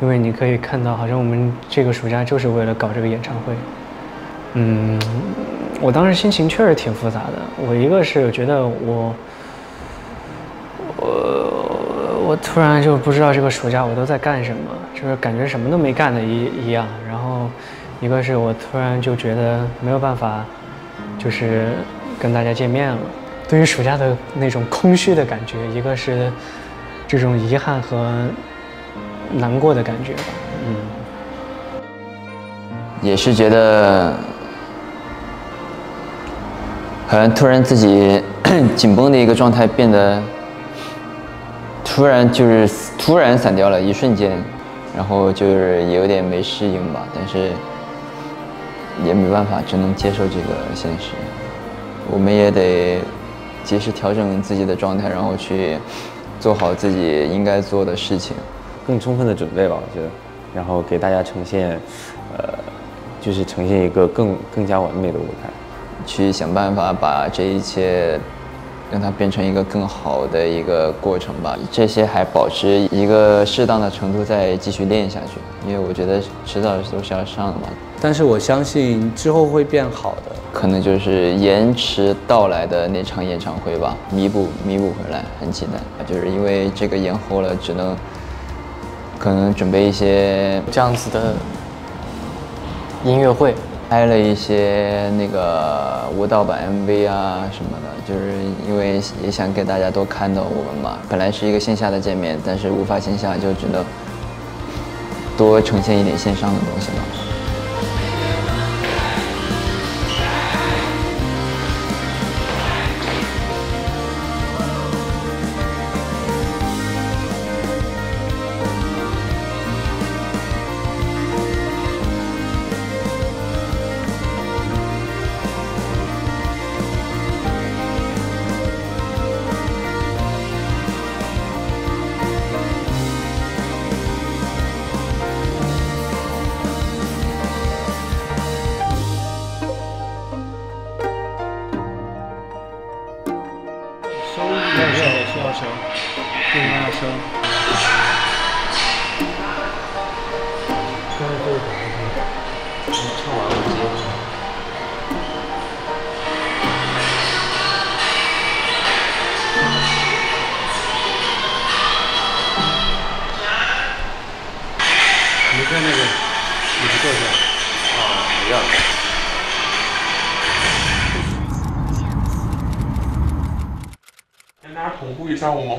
因为你可以看到，好像我们这个暑假就是为了搞这个演唱会。嗯，我当时心情确实挺复杂的。我一个是觉得我，我我突然就不知道这个暑假我都在干什么，就是感觉什么都没干的一一样。然后，一个是我突然就觉得没有办法，就是跟大家见面了。对于暑假的那种空虚的感觉，一个是这种遗憾和难过的感觉吧。嗯。也是觉得，好像突然自己 紧绷的一个状态变得突然就是突然散掉了，一瞬间，然后就是有点没适应吧，但是也没办法，只能接受这个现实。我们也得及时调整自己的状态，然后去做好自己应该做的事情，更充分的准备吧，我觉得，然后给大家呈现，呃，就是呈现一个更更加完美的舞台。去想办法把这一切让它变成一个更好的一个过程吧。这些还保持一个适当的程度再继续练下去，因为我觉得迟早都是要上的嘛。但是我相信之后会变好的。可能就是延迟到来的那场演唱会吧，弥补弥补回来，很期待。就是因为这个延后了，只能可能准备一些这样子的音乐会，拍了一些那个舞蹈版 MV 啊什么的，就是因为也想给大家多看到我们嘛。本来是一个线下的见面，但是无法线下，就只能多呈现一点线上的东西嘛。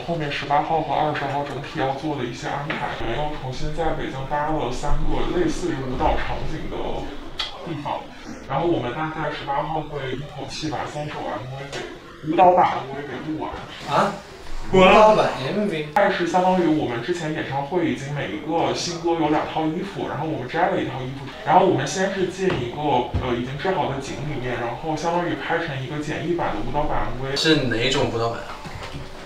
后面十八号和二十号整体要做的一些安排。我们又重新在北京搭了三个类似于舞蹈场景的地方，然后我们大概十八号会一口气把三首 MV 给舞蹈版 MV 给录完。啊？舞蹈版 MV？但是相当于我们之前演唱会已经每一个新歌有两套衣服，然后我们摘了一套衣服，然后我们先是进一个呃已经制好的景里面，然后相当于拍成一个简易版的舞蹈版 MV。是哪种舞蹈版？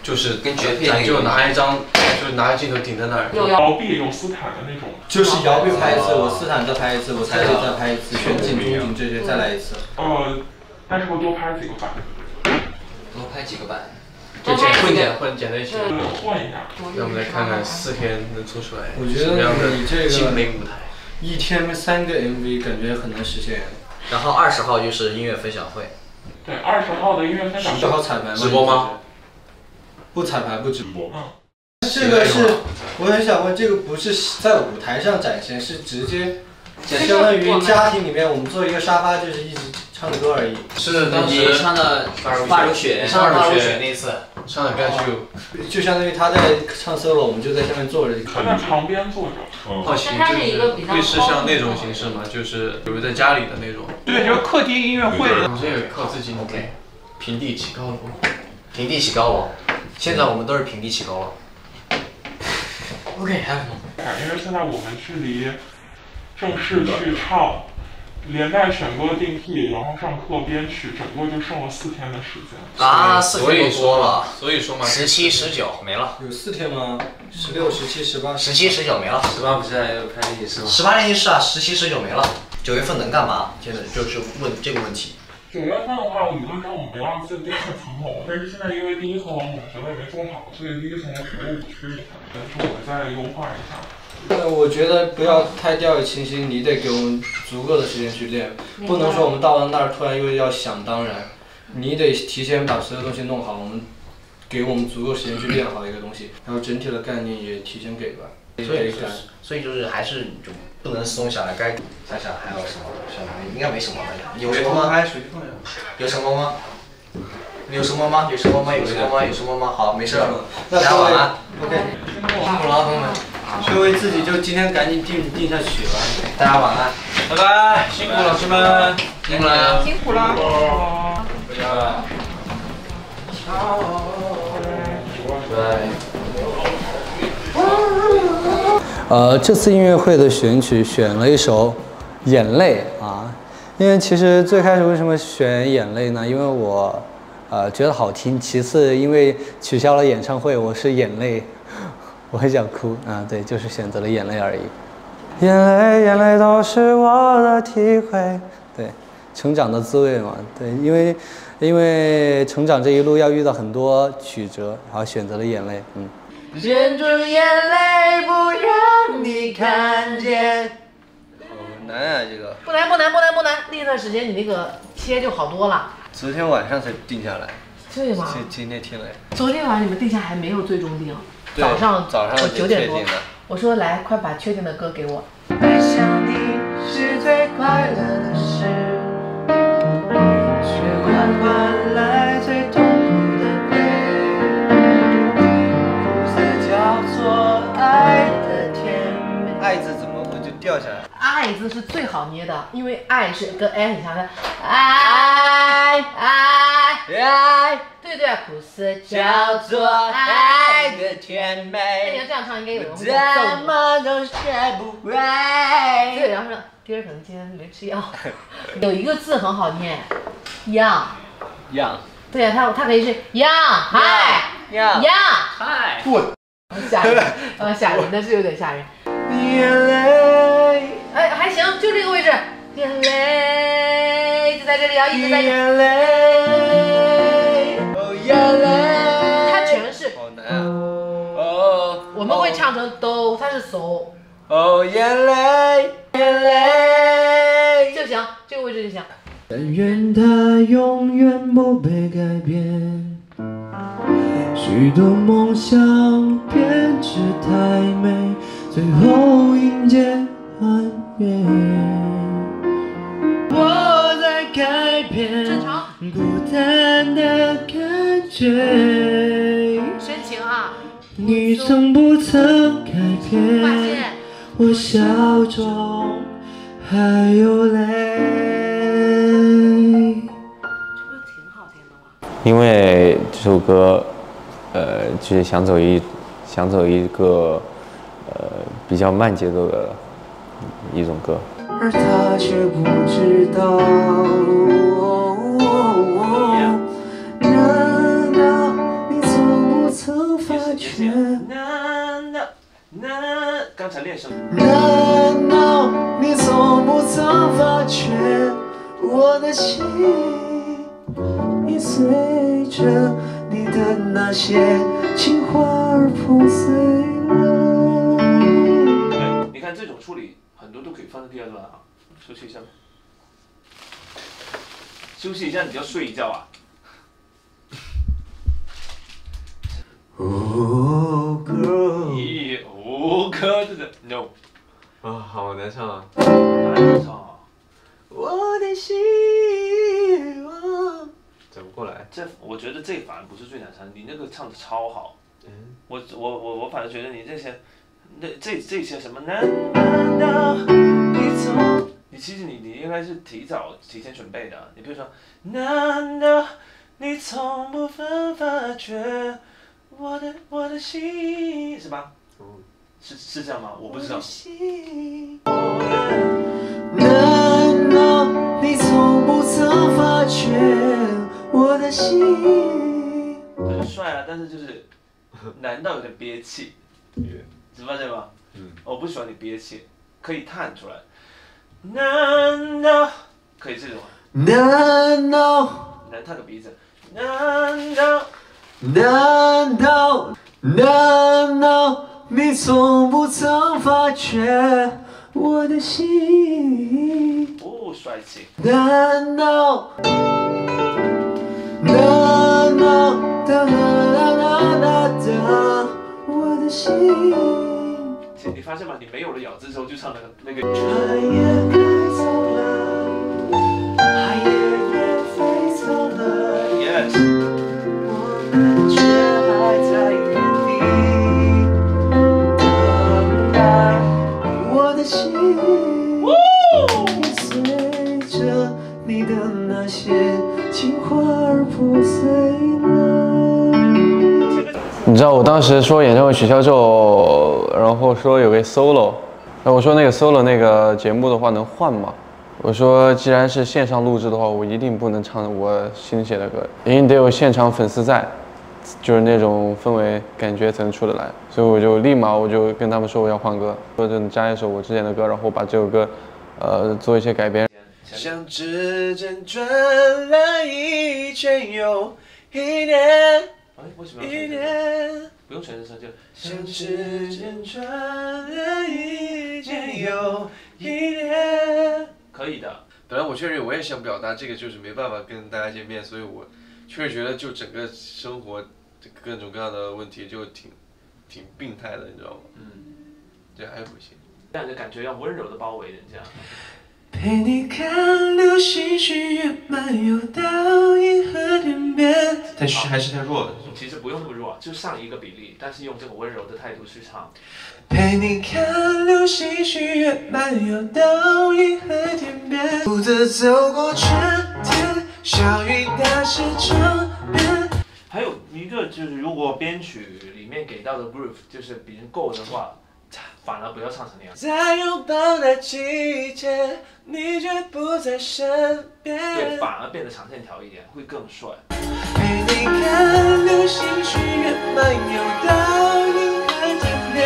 就是跟绝配那就拿一张就是拿个镜头顶在那儿，有摇臂用斯坦的那种，就是摇臂拍一次，我斯坦再拍一次，我踩脚再拍一次，全景、中景这些再来一次。呃，但是会多拍几个版，多拍几个版，就剪混剪混剪在一起，换一下。让我们来看看四天能做出来我觉什么样的精美舞台。一天三个 MV 感觉很难实现。然后二十号就是音乐分享会，对，二十号的音乐分享会十号彩排吗？直播吗？不彩排不直播。嗯。这个是，我很想问，这个不是在舞台上展现，是直接，相当于家庭里面我们坐一个沙发，就是一直唱歌而已。是当时你唱的发如雪，你唱的发如雪雪那一次，唱的 Got You，就相当于他在唱 solo，我们就在下面坐着。他在旁边坐着。好奇就是会是像那种形式吗？就是比如在家里的那种。对，就是客厅音乐会我们这个靠自己努力，平地起高楼。平地起高楼。现在我们都是平地起高楼。OK，还有什么？因为现在我们距离正式去唱，连带选歌定 key，然后上课编曲，整个就剩了四天的时间。啊，四天都多了。所以说嘛，十七、十九没了。有四天吗？十六、十七、十八。十七、十九没了。十八不是还有拍练习室吗？十八练习室啊，十七、十九没了。九月份能干嘛？现在就是问这个问题。九月份的话，理论上我们要进第二层楼，但是现在因为第一层我们觉得没做好，所以第一层楼全部补一层，但是我们再优化一下。呃，我觉得不要太掉以轻心，你得给我们足够的时间去练，不能说我们到了那儿突然又要想当然，你得提前把所有东西弄好，我们给我们足够时间去练好一个东西，然后整体的概念也提前给吧。所以就是，所以就是还是就不能松下来，该想想还有什么，想想应该没什么了。有什么吗？有什么吗？有什么吗？有什么吗？有什么吗？有什么吗？好，没事了，大家晚安。OK，辛苦了，朋友们。各位自己就今天赶紧定定下曲吧。大家晚安，拜拜，辛苦老师们，辛苦了，辛苦了。拜拜。呃，这次音乐会的选曲选了一首《眼泪》啊，因为其实最开始为什么选《眼泪》呢？因为我呃觉得好听，其次因为取消了演唱会，我是眼泪，我很想哭啊，对，就是选择了《眼泪》而已。眼泪，眼泪都是我的体会，对，成长的滋味嘛，对，因为因为成长这一路要遇到很多曲折，然后选择了眼泪，嗯。忍住眼泪，不让你看见。好难啊，这个。不难不难不难不难，那段时间你那个切就好多了。昨天晚上才定下来。对吗？今今天听了。昨天晚上你们定下还没有最终定，对早上早上我九点多我说来快把确定的歌给我。爱上你是最快乐的事，却换换来最痛爱的甜美。爱字怎么会就掉下来？爱字是最好捏的，因为爱是跟 a 很像的，爱爱爱，对对，苦涩叫做爱的甜美那你要。这样唱，应该有人会怎揍你。么都学不会。对，然后说第二可能今天没吃药，有一个字很好念，样。样。对呀、他他可以是样，嗨，样样，嗨滚，吓人，呃，吓人，但是有点吓人。眼泪，哎，还行，就这个位置，眼泪就在这里啊，一直在这。眼泪，哦眼泪。它全是，好难啊。哦我们会唱成哆，它是嗦，哦眼泪，眼泪。就行，这个位置就行。但愿它永远不被改变。许多梦想编织太美，最后迎接幻灭。我在改变，孤单的感觉。深情啊，你从不曾改变，我笑中还有泪。因为这首歌，呃，就是想走一想走一个呃比较慢节奏的一种歌。而他却不知道。难道你从不曾发觉？难那刚才练什么？难道你从不曾发觉我的心已随着你的那些情话而破碎了？对，你看这种处理很多都可以放在第二段啊。休息一下吧。休息一下，你就要睡一觉啊？Oh girl，咦，哦，哥，这是 no。啊，好难唱啊！难唱啊！我的希望。走不过来。这我觉得这反而不是最难唱，你那个唱的超好。嗯。我我我我反而觉得你这些，那这这些什么难你从，你其实你你应该是提早提前准备的。你比如说，难道你从不曾发觉我的我的心，是吧？嗯。是是这样吗？我不知道。难道你从不曾发觉我的心？很帅啊，但是就是，难道有点憋气？知发现吗？嗯。我不喜欢你憋气，可以叹出来。难道可以这种啊？难道难探个鼻子。难道难道难道你从不曾发觉我的心？哦，帅气。难道你发现吗？你没有了咬字之后，就唱那个那个。你知道我当时说演唱会取消之后，然后说有个 solo，然后我说那个 solo 那个节目的话能换吗？我说既然是线上录制的话，我一定不能唱我新写的歌，一定得有现场粉丝在，就是那种氛围感觉才能出得来。所以我就立马我就跟他们说我要换歌，说就加一首我之前的歌，然后把这首歌，呃，做一些改编。像指针转了一圈又一年，哎，为什么要。不用全身唱，就像指针转了一圈又一年。可以的。本来我确实我也想表达这个，就是没办法跟大家见面，所以我确实觉得就整个生活各种各样的问题就挺挺病态的，你知道吗？嗯，这还不行。这样就感觉要温柔的包围人家。陪你看流星许愿，漫游到银河天边。但是还是太弱了。其实不用那么弱，就上一个比例，但是用这种温柔的态度去唱。陪你看流星许愿，漫游到银河天边。独自走过春天，小雨打湿窗边。还有一个就是，如果编曲里面给到的 groove 就是别人够的话，反而不要唱成那样。在拥抱的季节，你却不在身边。对，反而变得长线条一点，会更帅。陪你看流星许愿，漫游到银河天边。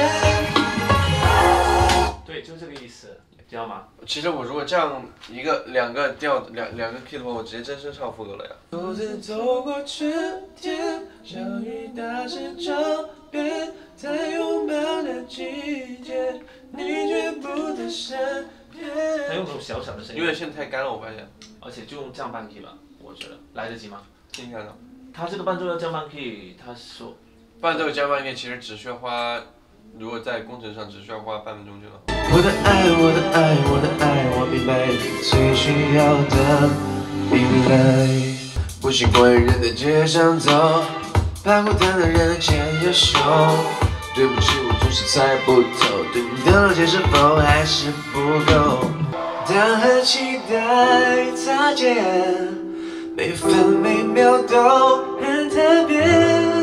对，就这个意思，知道吗？其实我如果这样一个两个调两两个 key 的话，我直接真声唱副歌了呀。独自走过春天，小雨打湿窗边，在拥抱的季节，你却不在身边。他用那种小小的声音，因为现在太干了，我发现。而且就用降半 key 吧，我觉得来得及吗？听看到。他这个伴奏要降半 key，他说伴奏加半 key 其实只需要花，如果在工程上只需要花半分钟就能。我的爱，我的爱，我的爱，我明白你最需要的依赖。不习惯人在街上走，怕孤单的人牵着手。对不起，我总是猜不透，对你的了解是否还是不够？但很期待擦肩，每分每秒都很特别。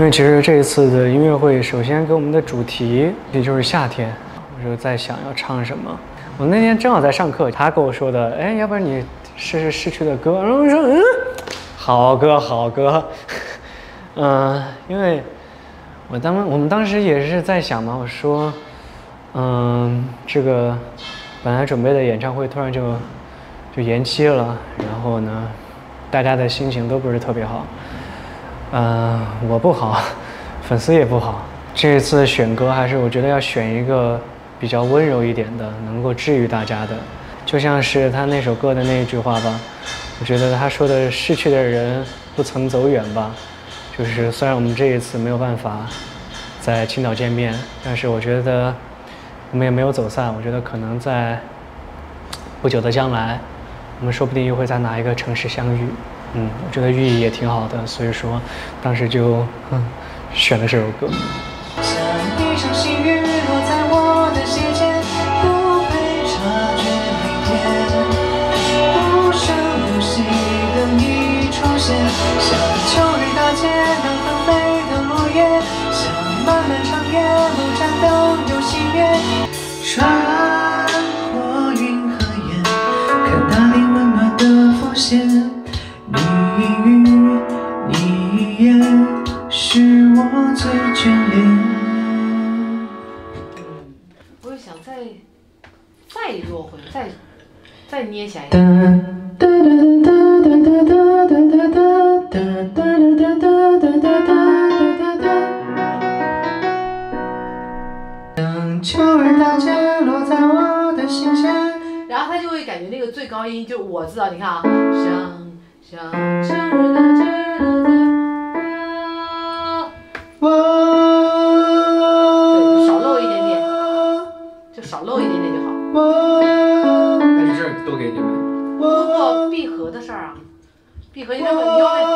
因为其实这一次的音乐会，首先给我们的主题也就是夏天，我就在想要唱什么。我那天正好在上课，他跟我说的，哎，要不然你试试逝去的歌。然后我说，嗯，好歌好歌，嗯、因为我当我们当时也是在想嘛，我说，嗯，这个本来准备的演唱会突然就就延期了，然后呢，大家的心情都不是特别好，嗯，我不好，粉丝也不好。这一次选歌还是我觉得要选一个比较温柔一点的，能够治愈大家的，就像是他那首歌的那一句话吧。我觉得他说的“逝去的人不曾走远”吧。就是虽然我们这一次没有办法在青岛见面，但是我觉得我们也没有走散。我觉得可能在不久的将来，我们说不定又会在哪一个城市相遇。嗯，我觉得寓意也挺好的，所以说当时就嗯选了这首歌。像一场幸运落在我的鞋尖，不被在我的心间，然后他就会感觉那个最高音就我知道，你看啊，像像秋日的街落在对，少漏一点点，就少漏一点点就好。那你这儿多给你们。不过闭合的事儿啊，闭合你外面你外面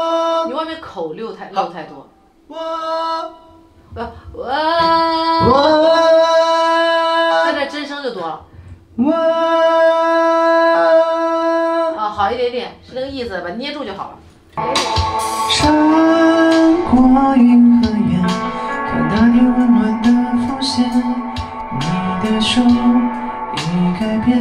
你外面口溜太漏太多。我我在这真声就多了。啊，好一点点，是那个意思，把捏住就好了。穿过云和烟，看大地温暖的浮现，你的手已改变，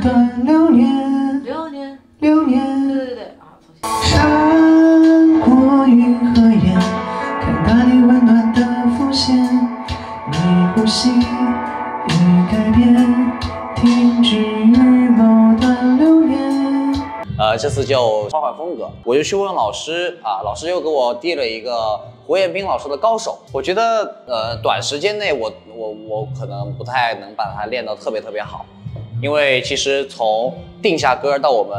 某段流年，流年流年。对对对啊，穿过云和烟，看大地温暖的浮现，你呼吸已改变，停止于某段流年。呃，这次就换换风格，我就去问老师啊，老师又给我递了一个胡彦斌老师的《高手》，我觉得呃，短时间内我我我可能不太能把它练到特别特别好，因为其实从定下歌到我们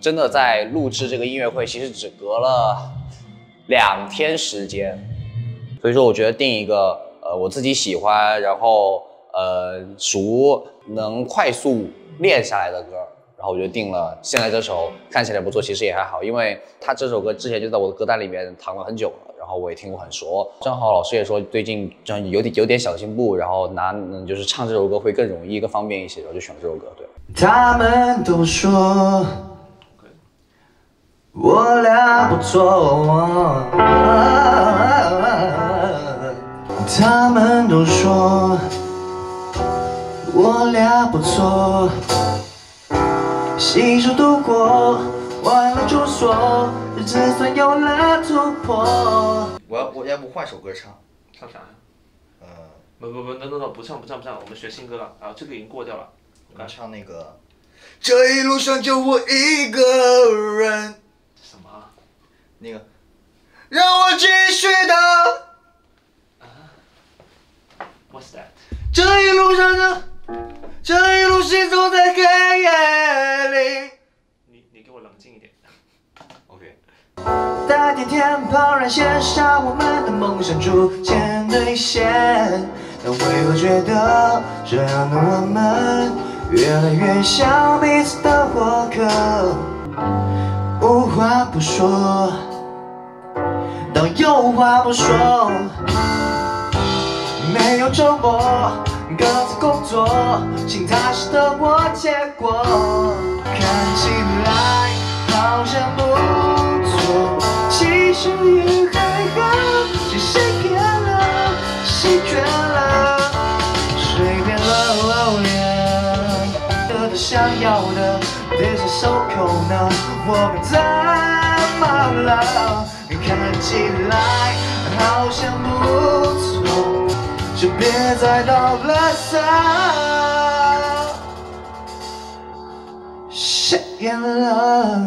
真的在录制这个音乐会，其实只隔了两天时间，所以说我觉得定一个呃我自己喜欢，然后呃熟能快速练下来的歌。然后我就定了现在这首，看起来不错，其实也还好，因为他这首歌之前就在我的歌单里面躺了很久了，然后我也听过很熟。正好老师也说最近这样有点有点小进步，然后拿嗯就是唱这首歌会更容易、更方便一些，然后就选了这首歌。对，他们都说我俩不错，他们都说我俩不错，携手度过完了住所，日子算有了突破。我要我要不换首歌唱？唱啥呀？呃，不不不，等等等，不唱不唱不唱，我们学新歌了啊，这个已经过掉了。我们唱那个。这一路上就我一个人。什么啊？那个，让我继续的。What's that？这一路上的，这一路行走在黑夜里。你你给我冷静一点。OK。大天天怦然写下我们的梦想逐渐兑现，但为何觉得这样的我们越来越像彼此的过客？无话不说，到有话不说，没有周末，各自工作，请踏实的过结果，看起来好像不，其实也还好，是谁变了，谁倦了，谁变了得到想要的，得上手口呢？我们怎么了？看起来好像不错，就别再倒垃圾。谁演了？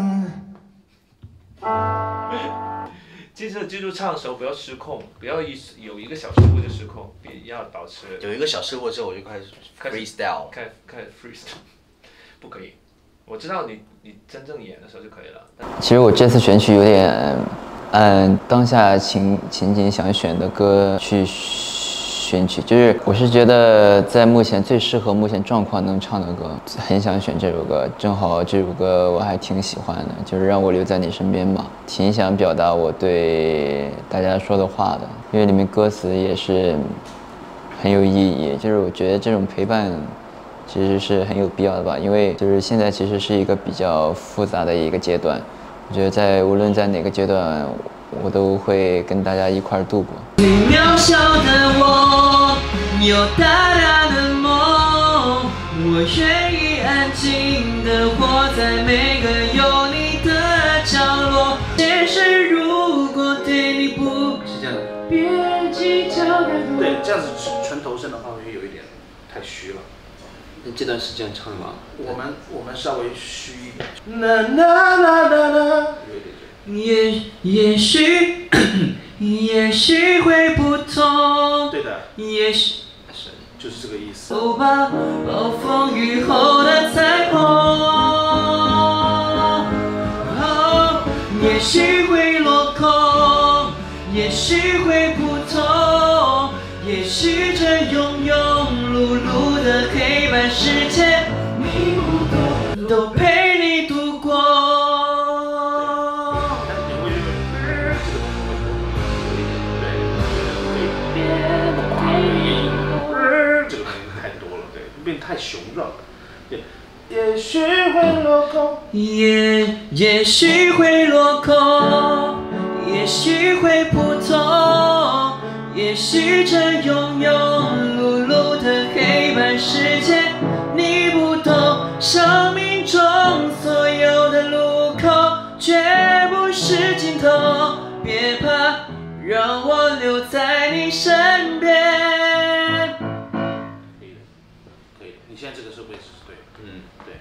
记住记住唱的时候不要失控，不要一有一个小失误就失控，别要保持。有一个小失误之后，我就开始 freestyle 开开始 freestyle，不可以。我知道你你真正演的时候就可以了。其实我这次选曲有点按当下情情景想选的歌去选曲，就是我是觉得在目前最适合目前状况能唱的歌，很想选这首歌。正好这首歌我还挺喜欢的，就是让我留在你身边吧，挺想表达我对大家说的话的，因为里面歌词也是很有意义，就是我觉得这种陪伴其实是很有必要的吧，因为就是现在其实是一个比较复杂的一个阶段，我觉得在无论在哪个阶段，我都会跟大家一块儿度过。最渺小的我，有大大的梦，我愿意安静的活在每个有你的角落。现实如果对你不是这样的。别计较太多。对，这样子纯头声的话会有一点太虚了。那这段时间唱吧。我们我们稍微虚一点。啦啦啦啦啦，也也许 也许会不同，对的，也许是就是这个意思。走吧，暴风雨后的彩虹。哦，也许会落空，也许会普通，也许这庸庸碌碌的黑白世界，太雄壮了。对，也许会落空。也也许会落空，也许会普通，也许这庸庸碌碌的黑白世界，你不懂。生命中所有的路口，绝不是尽头。别怕，让我留在你身边。你现在这个是位置是对的。嗯，对。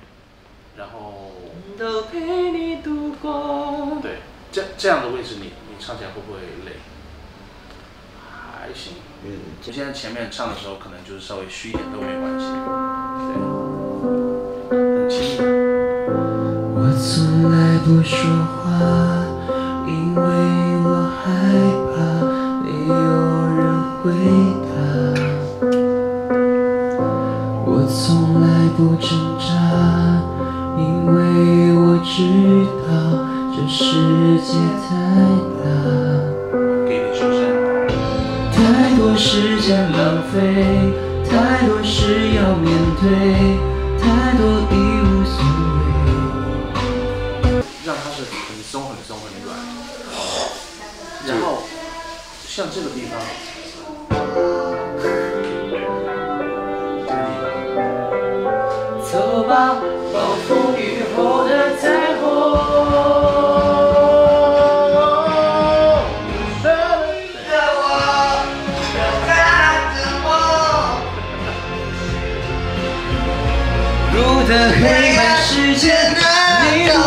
然后都陪你度过。对，这这样的位置你你唱起来会不会累？还行。嗯，你现在前面唱的时候可能就是稍微虚一点都没关系。对，很轻的。我从来不说话，因为我害怕没有人回不挣扎，因为我知道这世界太大。给你收声。太多时间浪费，太多事要面对，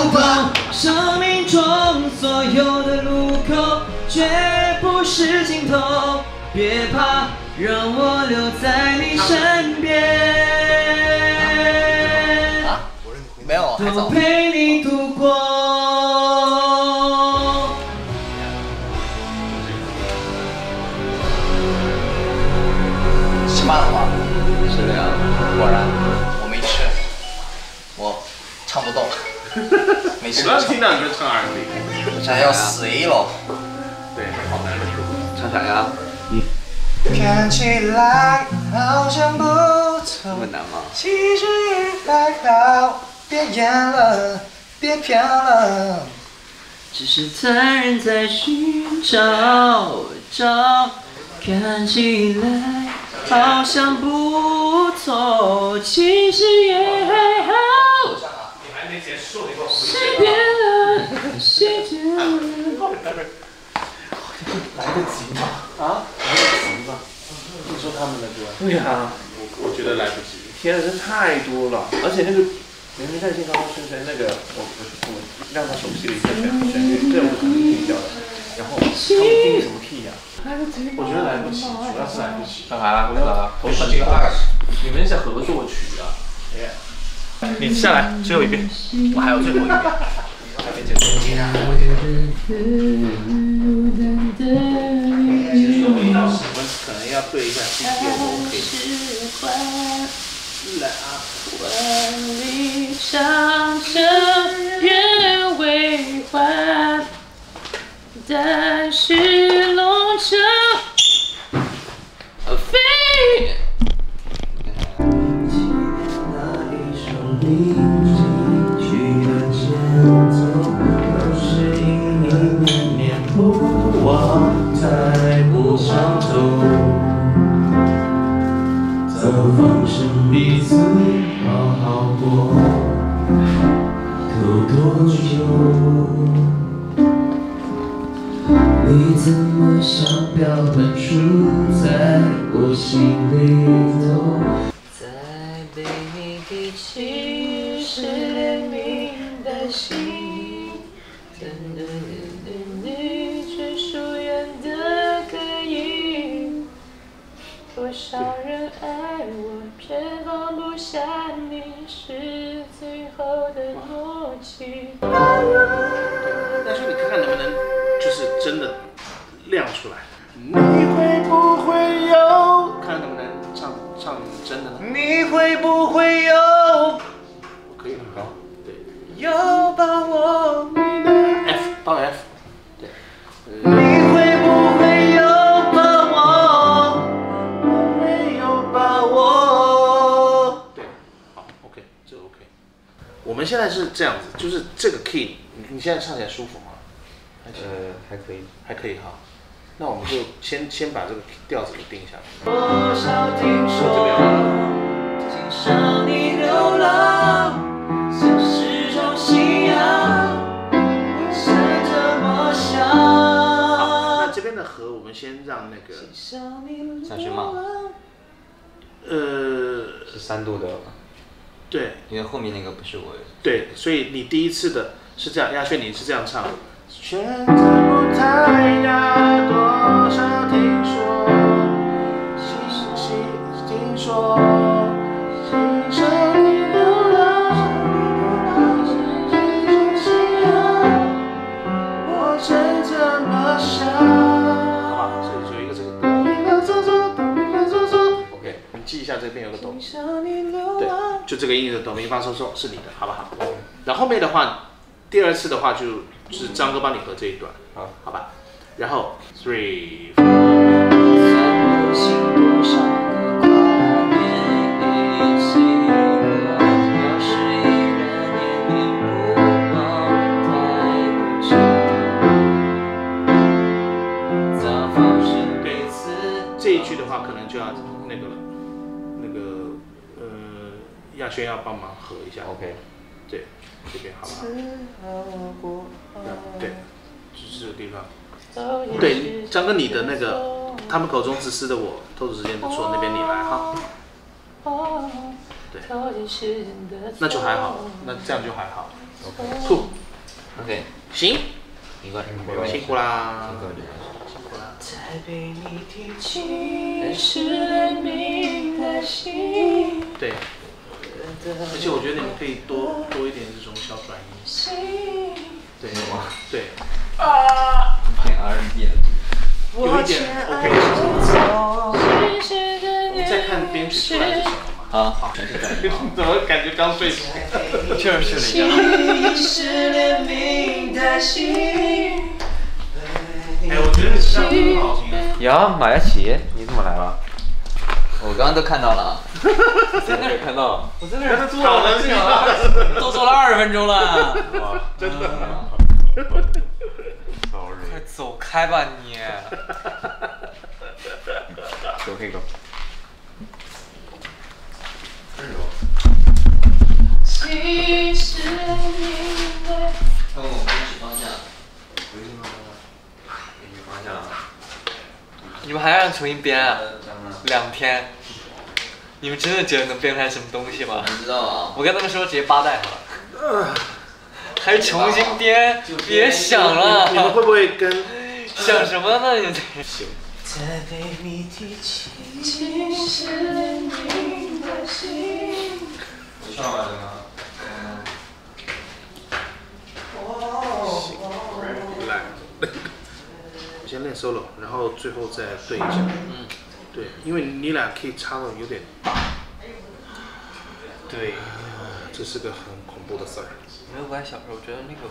不懂。生命中所有的路口，绝不是尽头。别怕，让我留在你身边。都。陪你度过。吃饭了吗？是的呀。果然，没事。我刚听到你在唱 R&B，我现在要死了。对，好难的。唱啥呀？看起来好像不错，这么难吗？其实也还好。别演了，别飘了，只是残忍在寻找找，看起来好像不错，其实也还好。结束了以后失恋了，失去了。来得及吗？啊，来得及吗？你说他们的歌？对啊，我我觉得来不及。天啊，真太多了，而且那个明明在健康宣传那个，我我我让他熟悉了一下旋旋律，这我肯定听掉的。然后他们定什么 key 呀、我觉得来不及，主要是来不及。干啥？我要我是这个二，你们是合作曲啊？你下来最后一遍，我还有最后一遍，还没结束。其实我们一到十分可能要对一下 C P O OK。来啊！万里长城人未还，但是龙城飞。早放生彼此好好过，都多久？你怎么像标本杵在我心里头？在被你提起是怜悯的心，等等等等你却疏远的可以。多少人爱我，却放不下你，是最后的默契。但是你看看能不能就是真的亮出来。你会不会有？看能不能唱唱真的呢？你会不会有？可以很高，对。有把握 F 到 F，对。你会不会有把握？我没有把握。对，好，OK，这 OK。我们现在是这样子，就是这个 key，你你现在唱起来舒服吗？呃，还可以，还可以哈。那我们就先先把这个调子给定下来。多少听说，经上你流浪，像是种信仰，我是这么想。那这边的和我们先让那个下去吗？呃，是三度的。对，因为后面那个不是我。对，所以你第一次的是这样，亚轩你是这样唱。选择不太大，多少听说，听听听说，欣赏你流浪，是一种信仰，我真这么想。好吧，所以有一个这个哆咪发嗦嗦，哆咪发嗦嗦。OK，你记一下这边有个哆。对，就这个音的哆咪发嗦嗦是你的，好不好？然后后面的话，第二次的话就是张哥帮你合这一段，好，好吧？然后 three。对，这一句的话可能就要那个了，那个呃，亚轩要帮忙合一下。OK。对，这边好不好？对，就是这个地方。对，张哥，你的那个他们口中自私的我，偷走时间不错，那边你来哈。对，那就还好，那这样就还好。OK。酷。OK。行。没关系，辛苦啦。辛苦了。辛苦啦。再被你提起是怜悯的心。对。而且我觉得你们可以多多一点这种小转移。对吗？对。啊！太 R&B 了。有一点 OK。我们再看编曲出来是什么嘛？啊，好。怎么感觉刚睡醒？确实是了一是怜悯的心。哎，我觉得你唱的很好听啊。呀，马嘉祺，你怎么来了？我刚刚都看到了，哈哈哈！在看到了，我在那儿都坐了，都坐了二十分钟了，真的，快走开吧你！走可走，其实你为，我们析方向，回去吗？给你方向，你们还要重新编啊？两天。你们真的觉得能变出来什么东西吗？知道啊。我跟他们说直接八代好了。还重新编？别想了。你们会不会跟想什么呢？你行。再被你提起，其实连你的心。不唱了，来，我 先练 solo，然后最后再对一下。嗯。对，因为你俩可以差的有点大。对。这是个很恐怖的事儿。没有，我还小时候觉得那个，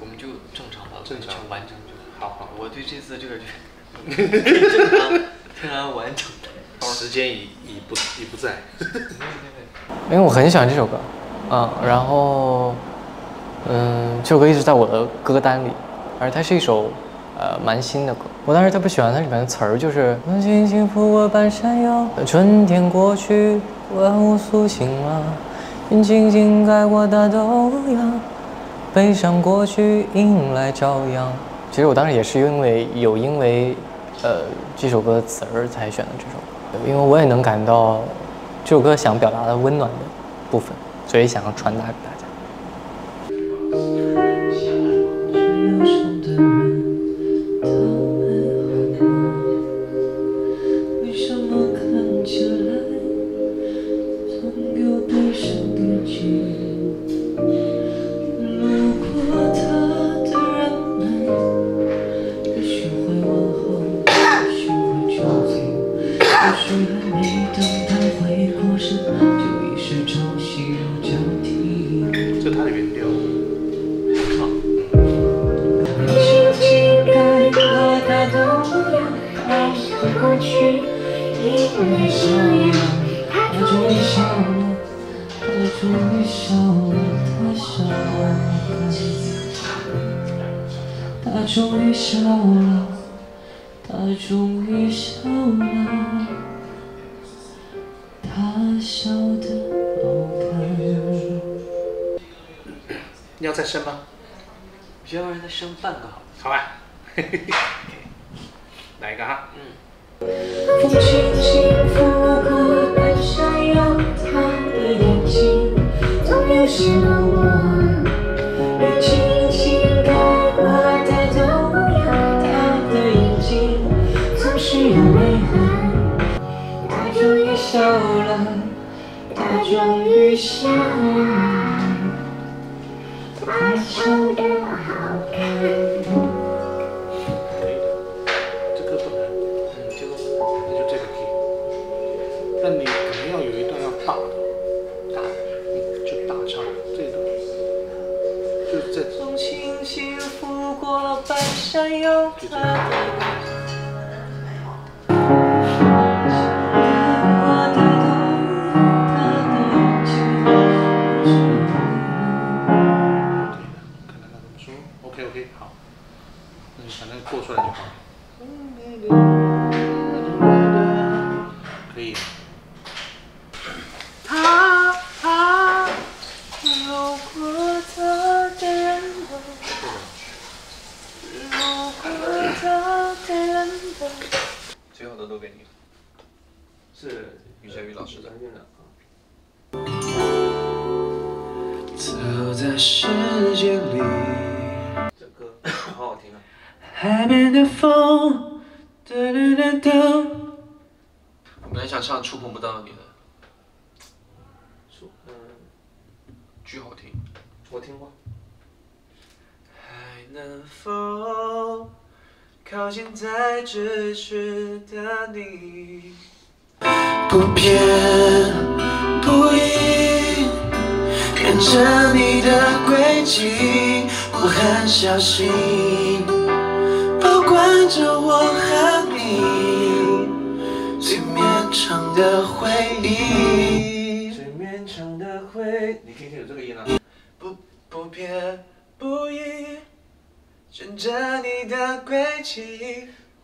我们就正常吧正常完成就好好。我对这次这个就 正常正常完成。时间已已不已不在。因为我很喜欢这首歌，嗯，然后，嗯，这首歌一直在我的歌单里，而它是一首呃蛮新的歌。我当时特别喜欢它里面的词儿，就是“轻轻拂过半山腰，春天过去，万物苏醒了，云轻轻盖过大豆芽，悲伤过去，迎来朝阳。”其实我当时也是因为有因为，呃，这首歌的词儿才选的这首歌，因为我也能感到这首歌想表达的温暖的部分，所以想要传达给大家。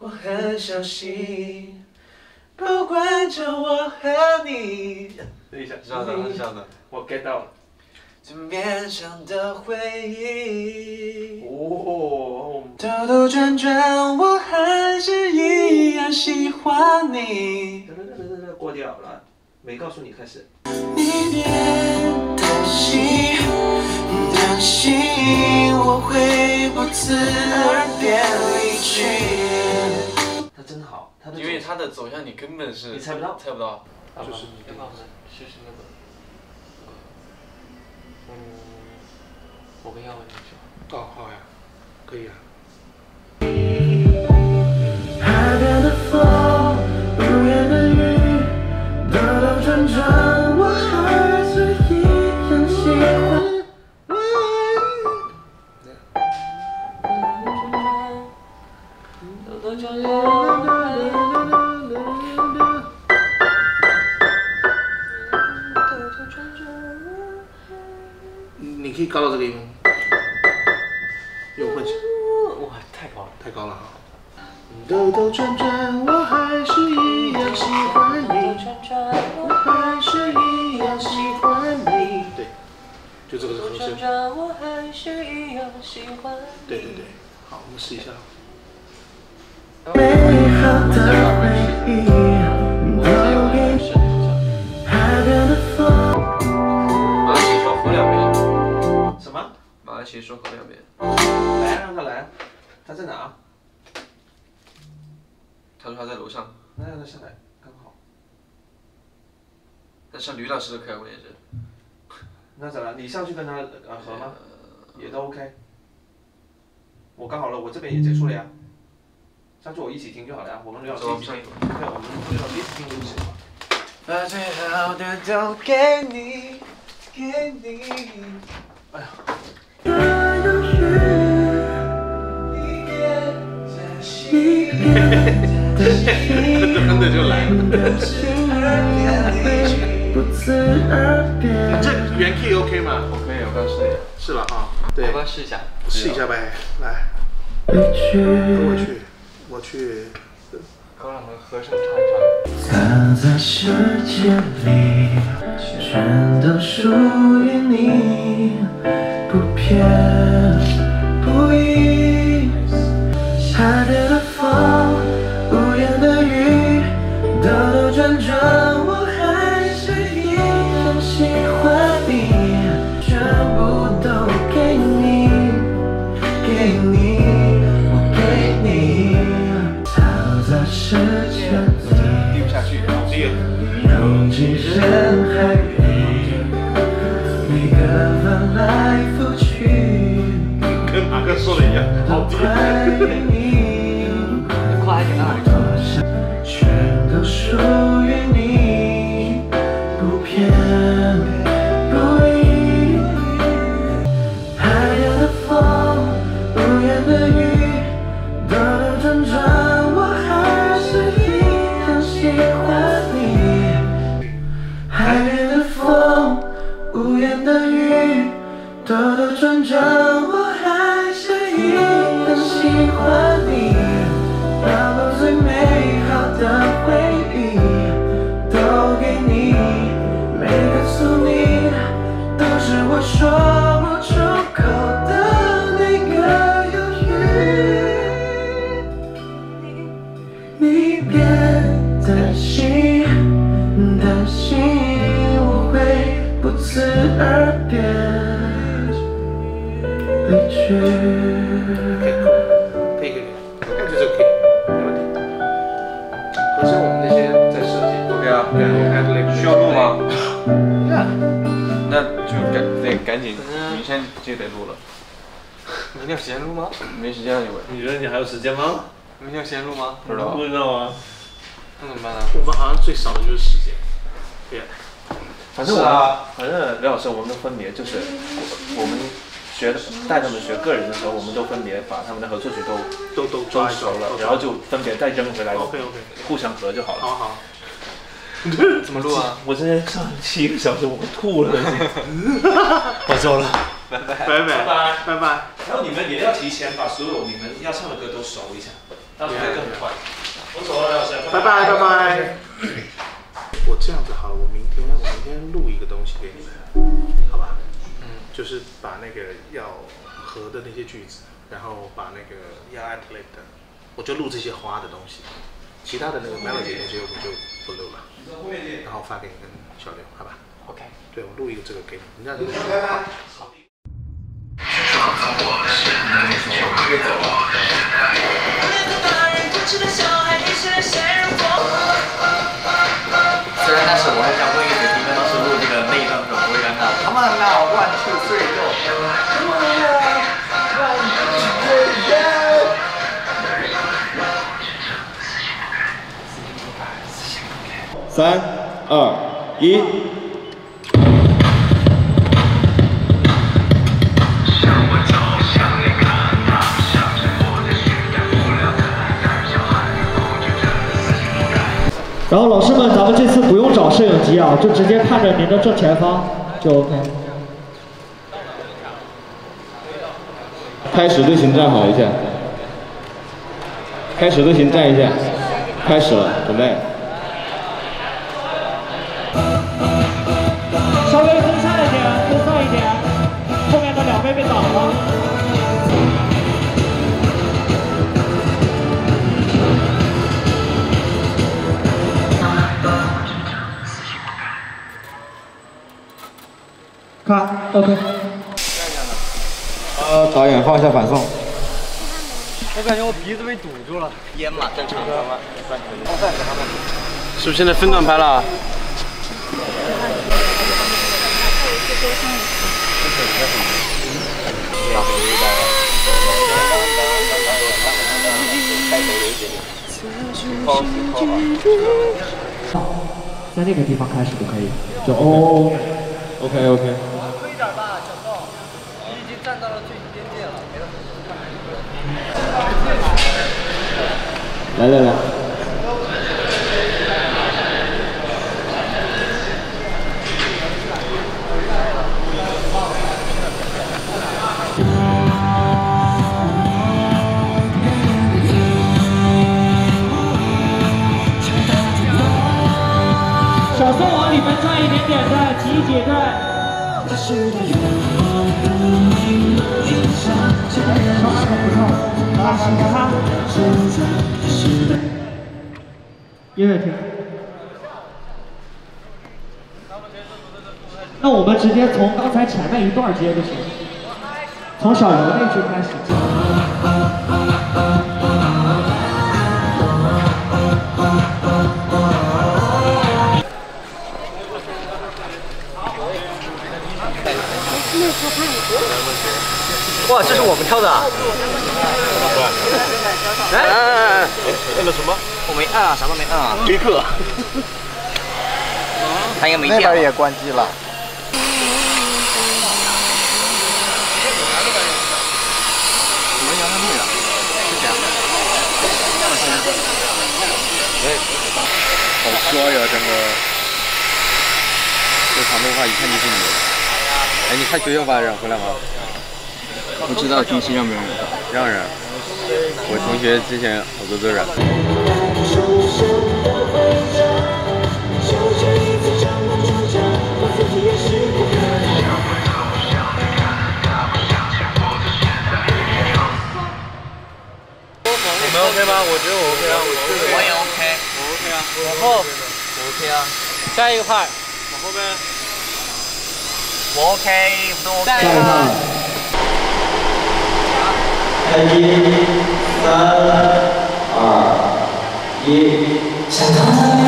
我很小心，保管着我和你。等一下，稍等，稍等，我 get 到了。最勉强的回忆。哦，兜兜转转，我还是一样喜欢你。过掉了，没告诉你开始。你别担心，担心我会不自而变离去。因为它的走向你根本是你猜不到猜不到。就是要不然试试那个，嗯，我跟耀文一起。哦，好呀，可以啊。海边的风，无言的雨，兜兜转转，我还是一样喜欢。兜兜转转，高到这个音，又混响。哇，太高了，太高了哈。兜兜转转，我还是一样喜欢你，我还是一样喜欢你。对，就这个是和声。我还是一样喜欢对对对，好，我们试一下。美好的回忆在哪？他说他在楼上，那让他下来，刚好。那上吕老师的课我也是。那咋了？你上去跟他呃合吗？也都 OK。我刚好了，我这边也结束了呀。上去我一起听就好了呀，我们刘老师一起听。对，我们刘老师一起听就行了。把最好的都给你，给你。哎呀。真的就来了。这原 key OK 吗？OK，我刚试了。试了哈。对。要不要试一下？试一下呗，来。跟我去，我去。跟我们和声唱一唱。藏在世界里，全都属于你，不偏不倚。好就得录了。明天有时间录吗？没时间了，你们。你觉得你还有时间吗？明天有时间录吗？不知道不知道啊。那怎么办呢？我们好像最少的就是时间。对。反正我们，反正刘老师，我们的分别就是，我们学带他们学个人的时候，我们都分别把他们的合作曲都都都都抓熟了然后就分别再扔回来 OK，OK 互相合就好了。好好。怎么录啊？我今天上七个小时，我吐了。我走了，拜拜拜拜拜拜拜。然后你们也要提前把所有你们要唱的歌都熟一下，到时候会更快。我走了，刘老师。拜拜拜拜。我这样子好了，我明天我明天录一个东西给你们，好吧？嗯。就是把那个要合的那些句子，然后把那个要 a t l e t 的，我就录这些花的东西，其他的那个 melody 那些我就不录了，然后发给你跟小刘，好吧 OK，对我录一个这个给你，人家好。虽然，但是我还想问一句，你们当时录这个那一段的时候，不会尴尬？Come on now, one two three go. 三、二、一。然后老师们，咱们这次不用找摄影机啊，就直接看着您的正前方就 OK。开始队形站好一下。开始队形站一下。开始了，准备。看，OK。呃，导演放一下反送。我感觉我鼻子被堵住了。烟嘛，正常的吗？是不是现在分段拍了？在那个地方开始就可以，就哦。OK OK。推一点吧，小宋，你已经站到了最边界了，没了。来来来。小宋往里面站一点点，再挤一挤，再。音乐厅。那我们直接从刚才前面一段接就行，从小游那句开始接。哇，这是我们跳的啊！哎哎哎哎，摁了什么？我没按啊，啥都没按啊。黑客。他应该没那电。边也关机了。好帅呀，整个。这长头发一看就是你。哎，你看学校发人回来吗？不知道军训让不让人？让人。我同学之前好多都染。你们 OK 吗？我觉得我 OK 啊，我我也 OK，我 OK 啊，往后，我 OK 啊，下一个派，往后边，我 OK，都 OK 下一个啊？一、三、二、一。的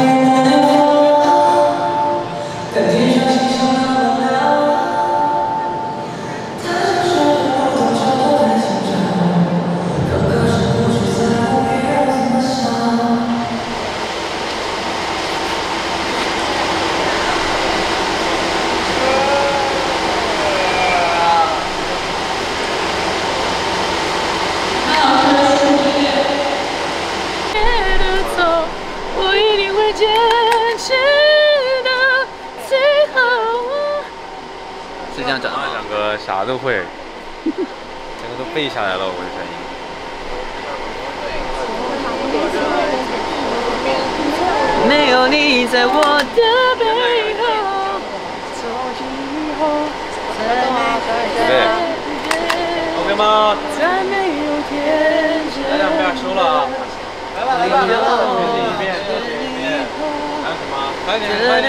啥都会，整个都背下来了，我的声音。没有你在我的背后，从今以后，在每对，OK 吗？大家不要收了啊！来吧来吧来吧！一遍一遍，还有什么？快点快点！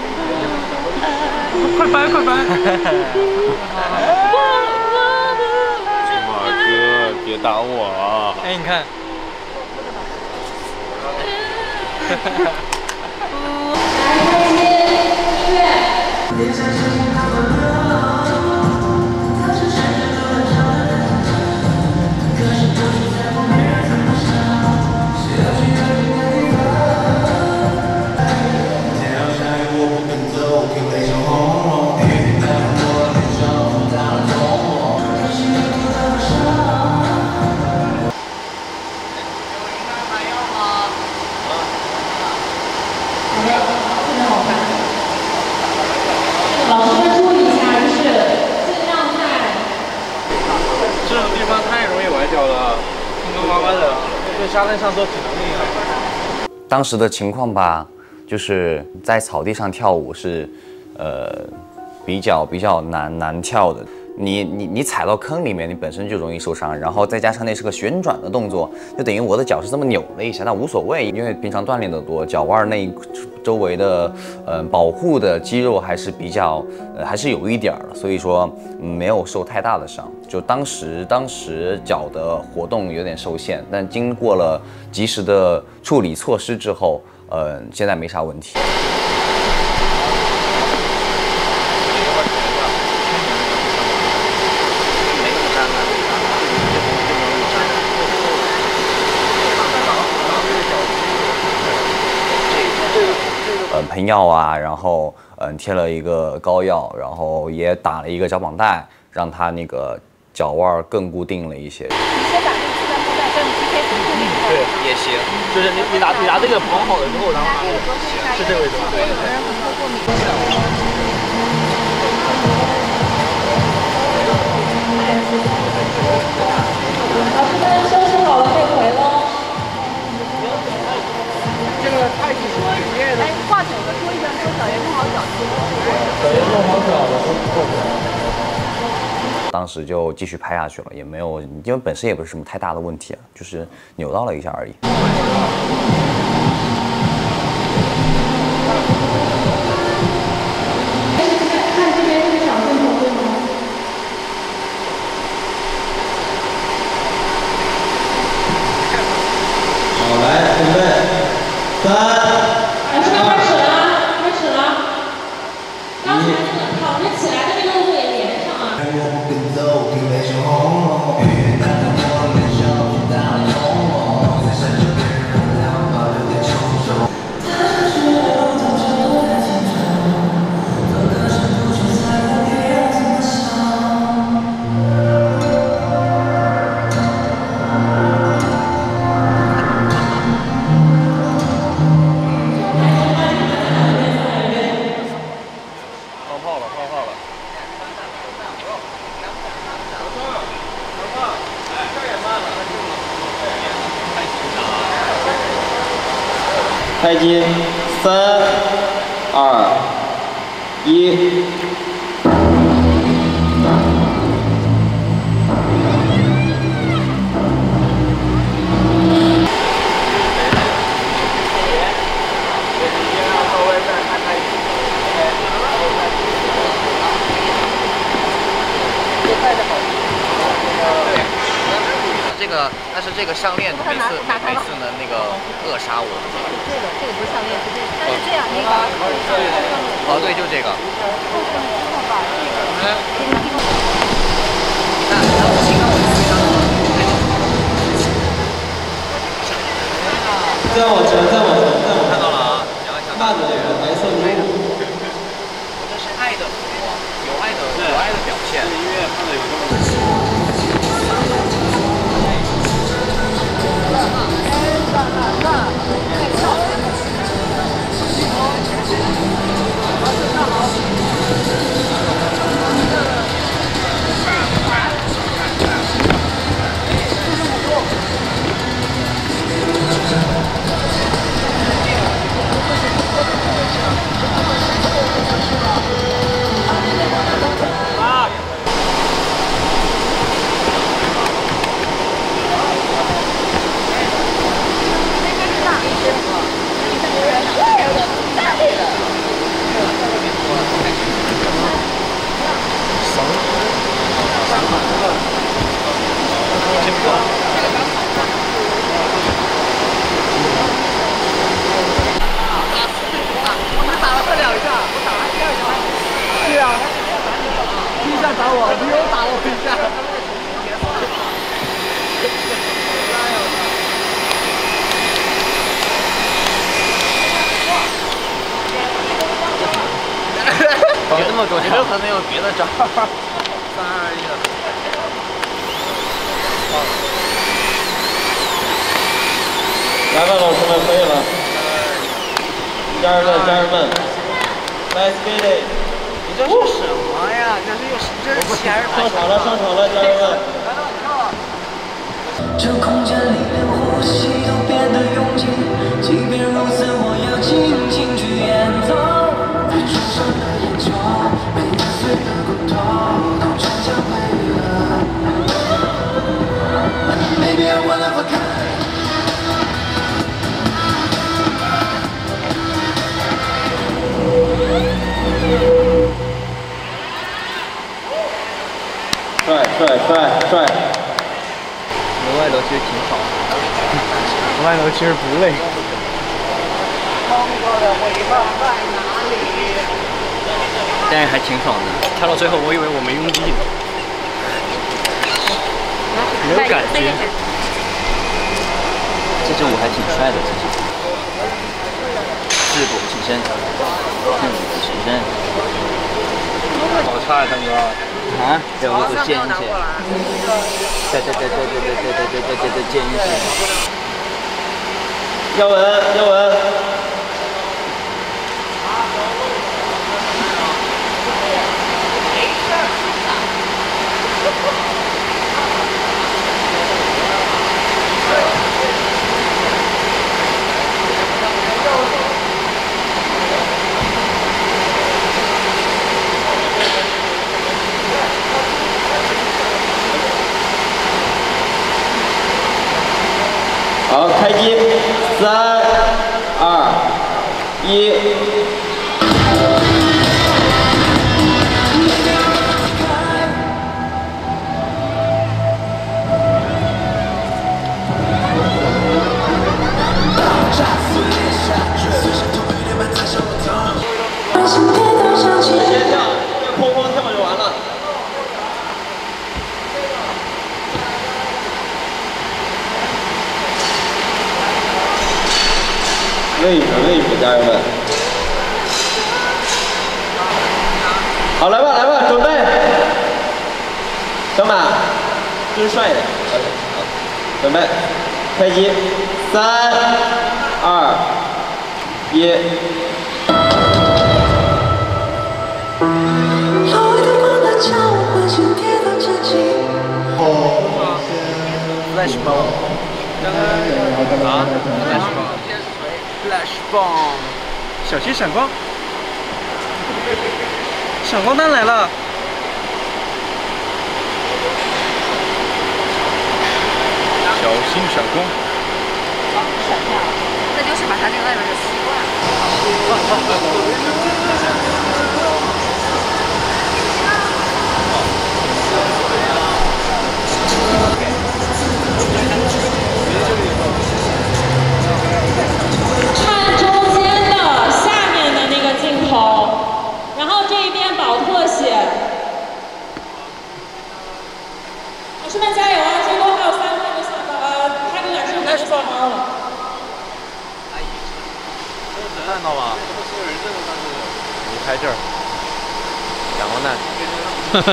快翻快翻！马哥，别打我啊！哎，你看。老 沙滩上做体能力啊。当时的情况吧，就是在草地上跳舞是，呃，比较比较难难跳的。你你你踩到坑里面，你本身就容易受伤，然后再加上那是个旋转的动作，就等于我的脚是这么扭了一下，那无所谓，因为平常锻炼的多，脚腕那一周围的呃保护的肌肉还是比较呃还是有一点儿，所以说、没有受太大的伤。就当时当时脚的活动有点受限，但经过了及时的处理措施之后，呃，现在没啥问题。喷药啊，然后嗯、贴了一个膏药，然后也打了一个脚绑带，让他那个脚腕儿更固定了一些。对，也行，就是你你拿你拿这个绑好了之后，然后拿这个是这个位置吗？对当时就继续拍下去了，也没有，因为本身也不是什么太大的问题，就是扭到了一下而已。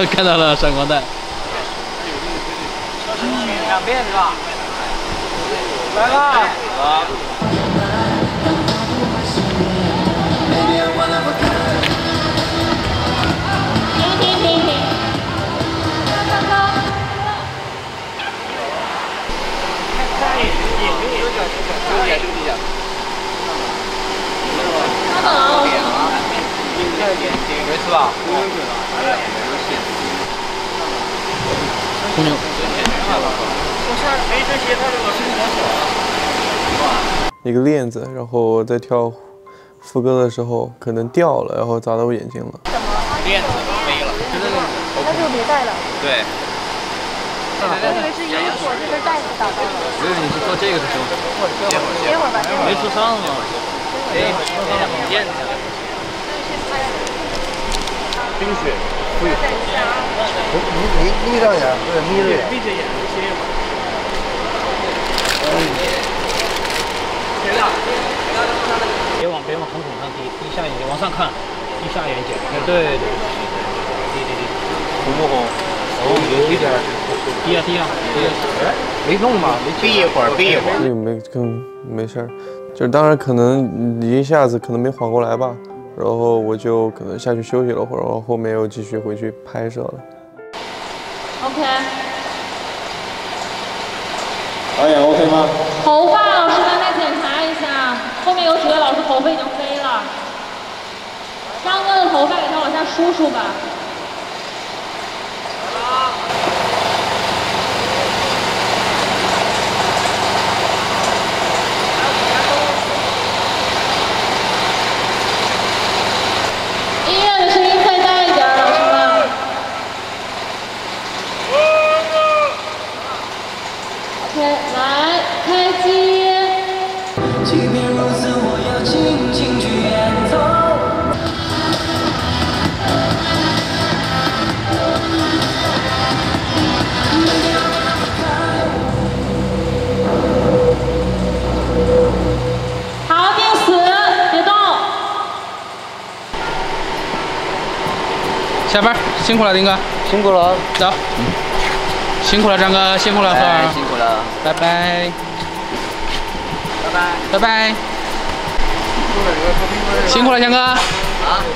看到了闪光弹。两遍是吧？来吧。停停停停。稍等啊，没事吧？一个链子，然后在跳副歌的时候可能掉了，然后砸到我眼睛了。链子飞了。那就别带了。对。我以为是衣服，这根带子打到了。因为你是做这个的时候，歇会儿歇会儿吧，歇会儿。没受伤吗？哎，链子。冰雪，会。眯眯眯着眼，对，眯着眼。闭着眼歇会儿。别往别往瞳孔上滴，低下眼睛，往上看，低下眼睑。哎，对对对，低低低。红不红？哦，有一点。低呀低呀低呀。哎，没弄吧？没闭一会儿，闭一会儿。这个没更没事儿，就是当然可能一下子可能没缓过来吧，然后我就可能下去休息了会儿，然后后面又继续回去拍摄了。OK。导演 OK 吗？头发老师刚才检查一下，后面有几位老师头发已经飞了。张哥的头发给他往下梳梳吧。音下班，辛苦了，丁哥。辛苦了。走。辛苦了，张哥，辛苦了，哎贺儿。辛苦了。拜拜。拜拜。拜拜。辛苦了，强哥。啊。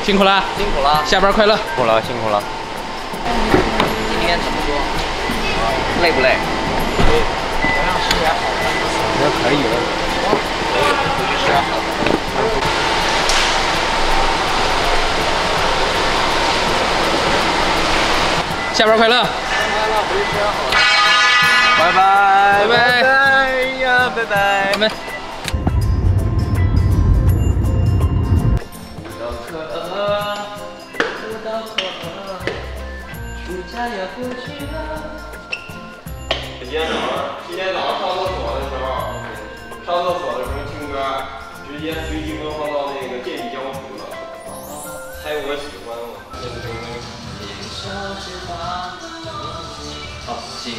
辛苦了。辛苦了。下班快乐。辛苦了，辛苦了。今天怎么说？累不累？好像是也好，我觉得可以了。回去吃点好下班快乐。拜拜。拜拜。拜呀，拜拜。拜拜。今天早上，今天早上上厕所的时候，上厕所的时候听歌，直接随机播放到那个《剑与江湖》了，猜我喜好，谢谢。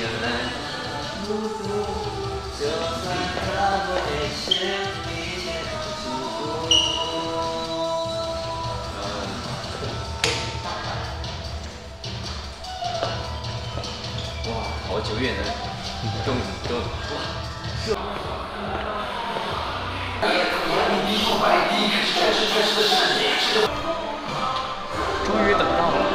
哇，好久远的动动哇！终于。等到了。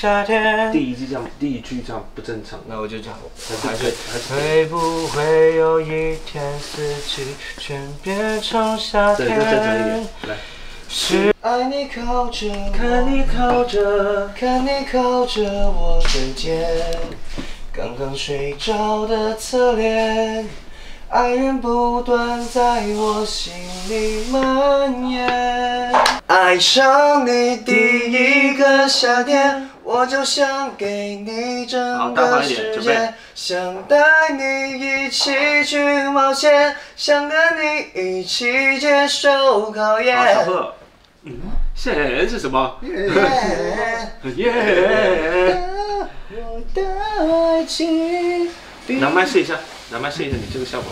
夏天？第一句这样，第一句这样不正常。那我就这样，还是还是会不会有一天四季全变成夏对，天？再正常一点，来。是爱你靠着，看你靠着，看你靠着我的肩，刚刚睡着的侧脸，爱人不断在我心里蔓延。爱上你第一个夏天，我就想给你整个世界，想带你一起去冒险，想跟你一起接受考验。好，小贺。嗯，现是什么？耶！我的爱情，拿麦试一下，拿麦试一下，你这个效果。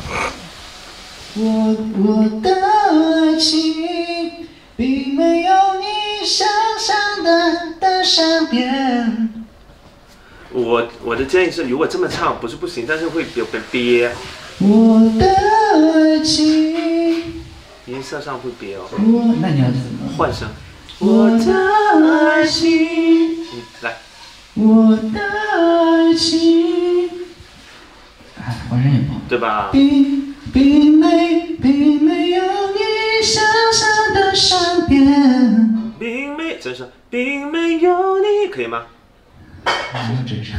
我我的爱情，并没有你想象的的善变。我我的建议是，如果这么唱不是不行，但是会有点憋，我的爱情，音色上会憋哦。我那你要怎么？换声。我的爱情，嗯，来。我的爱情，哎，我人也不好。对吧？并并没并没有你想象的善变。并没，真是并没有你，可以吗？没有真善。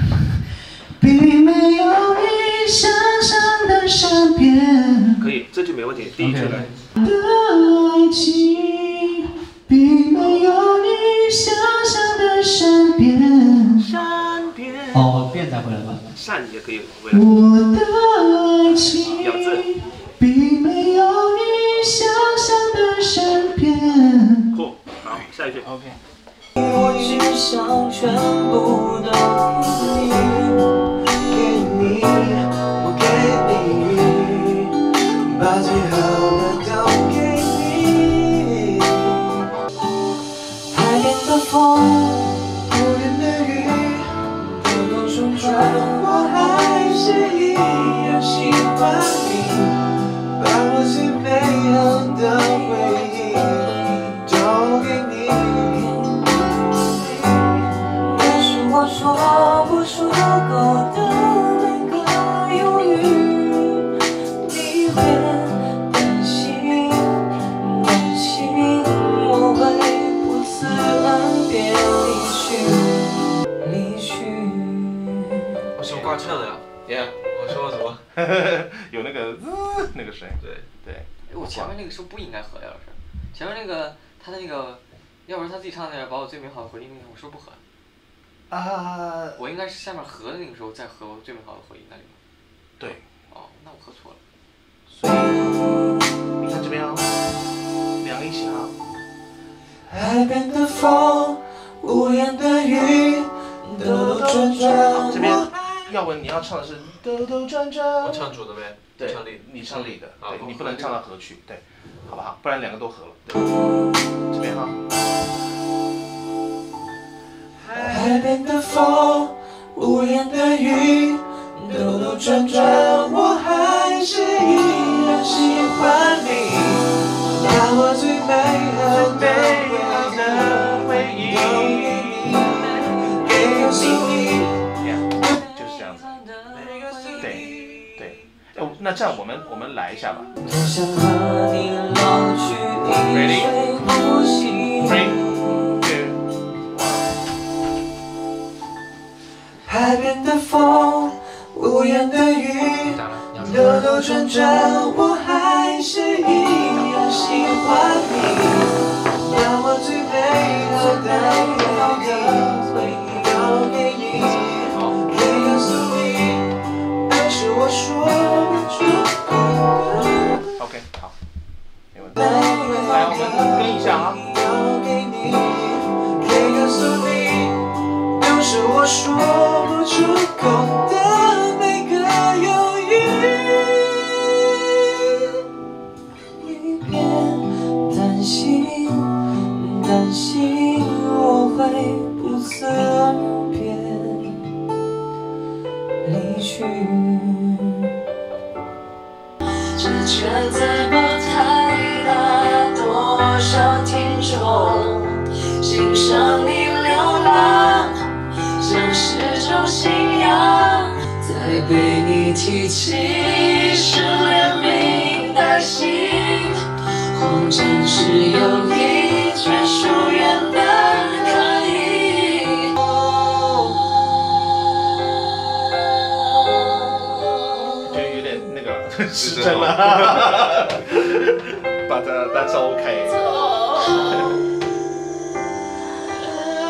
并没有你想象的善变。可以，这句没问题。第一句来。的爱情，并没有你想象的善变。善变。哦，变再回来吧。善也可以回来。我的爱情，咬字。并没有你想象的善变。酷，好，下一句。OK。我只想全部都给你，给你，我给你，把最好最美好的回忆那里吗？对。哦，那我喝错了。你看这边啊，两个一起啊。海边的风，无言的雨，兜兜转转。这边耀文你要唱的是兜兜转转。我唱主的呗。对，唱里你唱里的，啊对你不能唱到和曲，对，好不好？不然两个都合了。对，这边哈。海边的风，无言的雨，兜兜转转，我还是依然喜欢你，把我最美好的回忆给你。就是这样子。对对，哦，那这样我们我们来一下吧。多海边的风，无言的雨，兜兜转转，我还是一样喜欢你，把我最美好的回忆都给你，可以告诉你，但是我说不出口的。OK，好，没问题。来，我们跟一下啊。是我说不出口的每个犹豫。你别担心，担心我会不辞而别离去。这车子不太大，多少听众欣赏你。再被你提起是连名带姓，红尘只有一句疏远的可以。就有点那个失真了，把它 OK。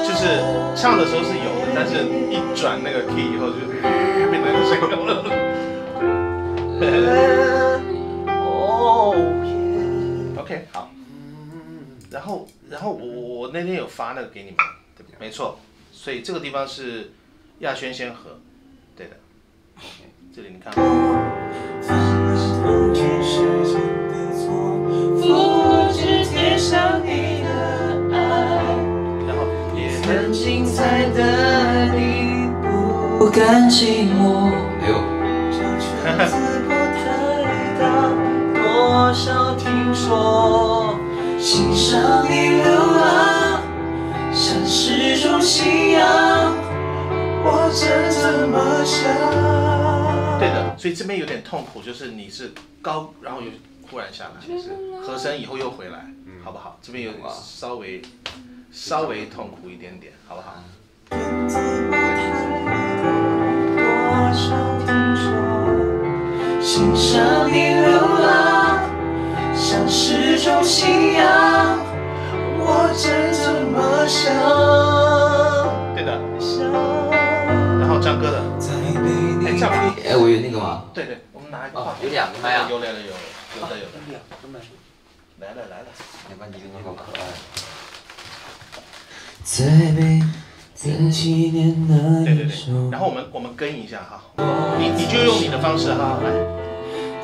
就是唱的时候是有的，但是一转那个 key 以后就变成这个了。哦，OK，好。然后，然后我我我那天有发那个给你们，对不对？没错，所以这个地方是亚轩先和，对的。这里你看。复制贴上你也很精彩的你不甘寂寞。这圈子不太大，多少听说，欣赏你流浪，像是种信仰。我真这么想。对的，所以这边有点痛苦，就是你是高，然后又忽然下来，就是和声以后又回来，好不好？这边有点稍微稍微痛苦一点点，好不好？多少听说，欣赏你流浪，像是种信仰。我真这么想。对的。然后张哥的，哎，这样吧，哎，我有那个吗？对对，我们拿一个哦有两个麦啊有来了有，有的有的，两个麦，来了来了，要不然你那个可爱。再被再纪念那对对对一首，然后我们我们跟一下哈，你你就用你的方式哈，来。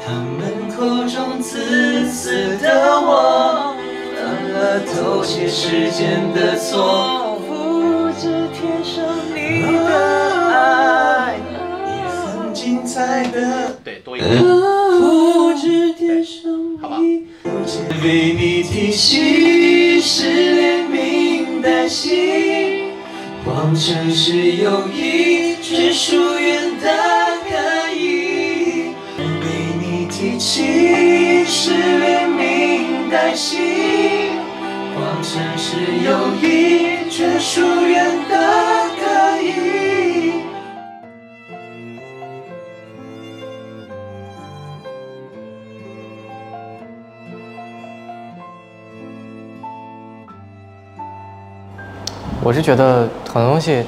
他们口中自私的我，犯了偷窃时间的错，复制贴上你的爱，也很精彩的。对，多一个。复制贴上你，为你提起是连名带姓，谎称是友谊，却疏远的可以。被你提起是连名带姓，谎称是友谊，却疏远的可以。我是觉得很多东西，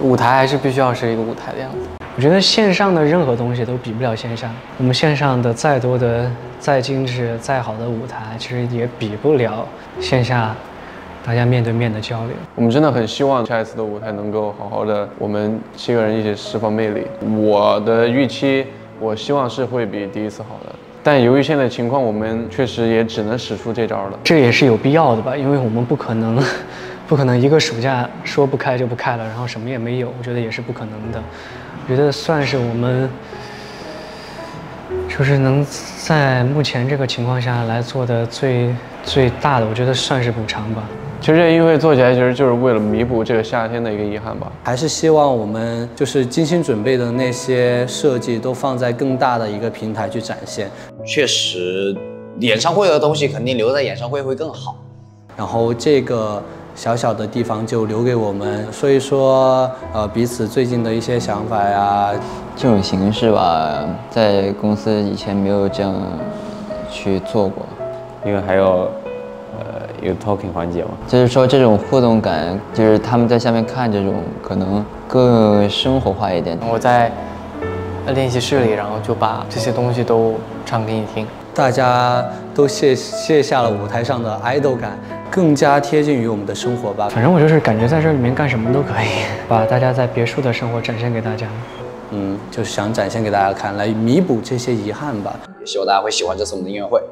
舞台还是必须要是一个舞台的样子。我觉得线上的任何东西都比不了线下。我们线上的再多的、再精致、再好的舞台，其实也比不了线下大家面对面的交流。我们真的很希望下一次的舞台能够好好的，我们七个人一起释放魅力。我的预期，我希望是会比第一次好的，但由于现在情况，我们确实也只能使出这招了。这也是有必要的吧，因为我们不可能，不可能一个暑假说不开就不开了，然后什么也没有，我觉得也是不可能的。我觉得算是我们，就是能在目前这个情况下来做的最最大的，我觉得算是补偿吧。其实这音乐会做起来，其实就是为了弥补这个夏天的一个遗憾吧。还是希望我们就是精心准备的那些设计都放在更大的一个平台去展现。确实，演唱会的东西肯定留在演唱会会更好。然后这个小小的地方就留给我们，所以说呃彼此最近的一些想法呀，这种形式吧，在公司以前没有这样去做过，因为还有呃有 talking 环节嘛。就是说这种互动感，就是他们在下面看这种可能更生活化一点。我在练习室里，然后就把这些东西都唱给你听。大家都卸卸下了舞台上的 idol 感，更加贴近于我们的生活吧。反正我就是感觉在这里面干什么都可以，把大家在别墅的生活展现给大家。嗯，就是想展现给大家看，来弥补这些遗憾吧。也希望大家会喜欢这次我们的音乐会。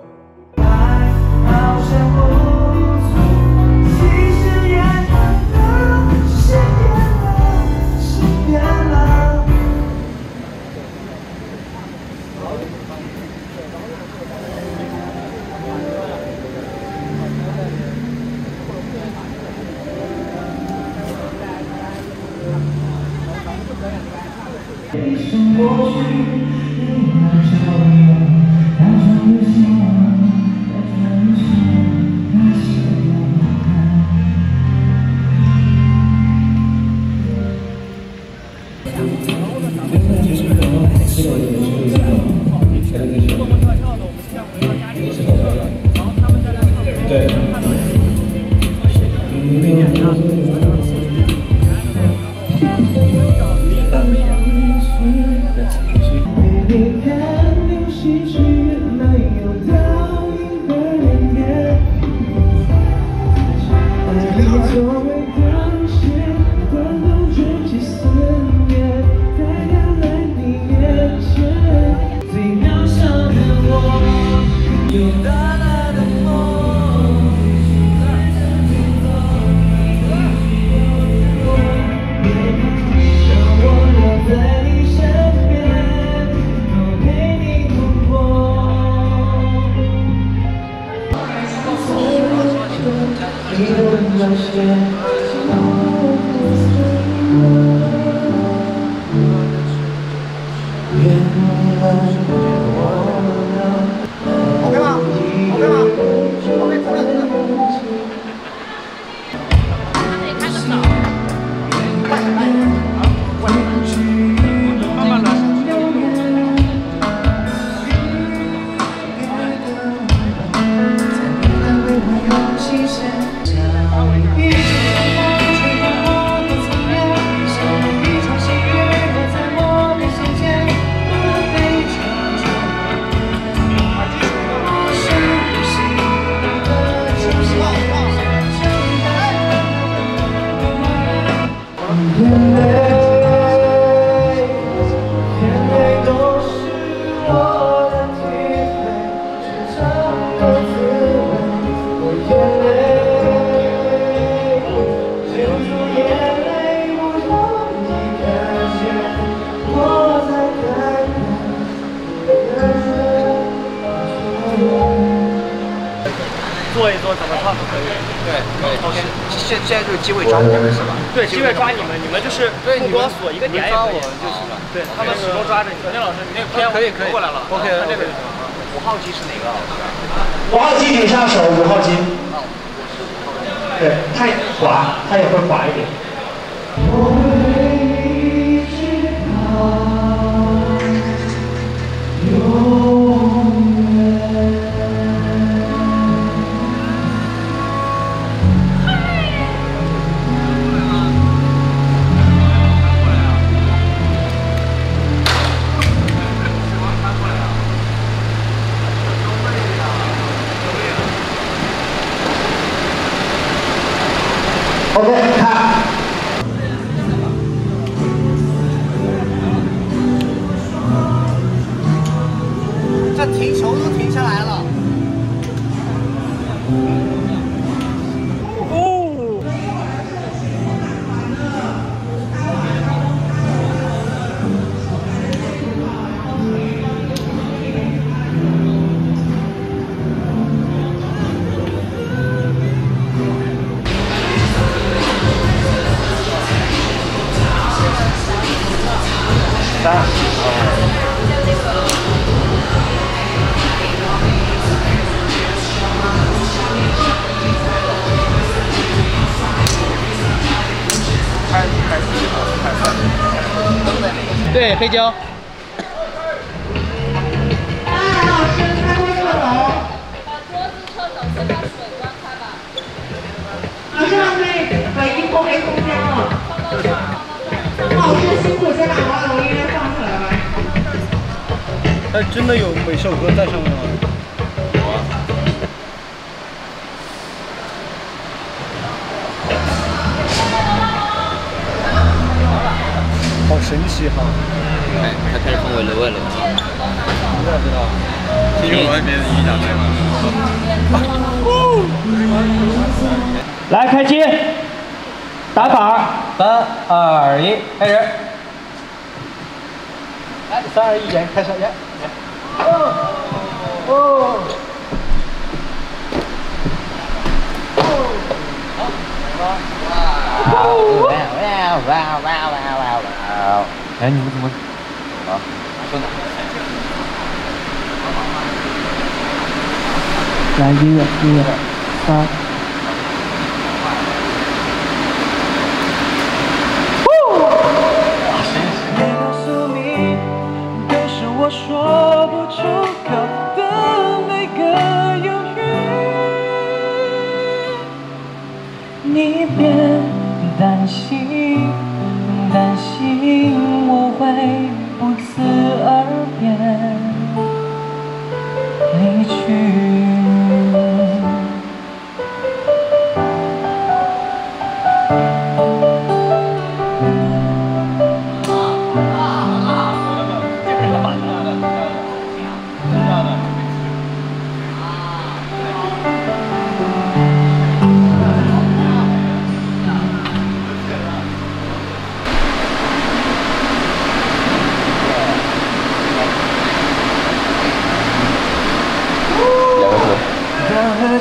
黑椒。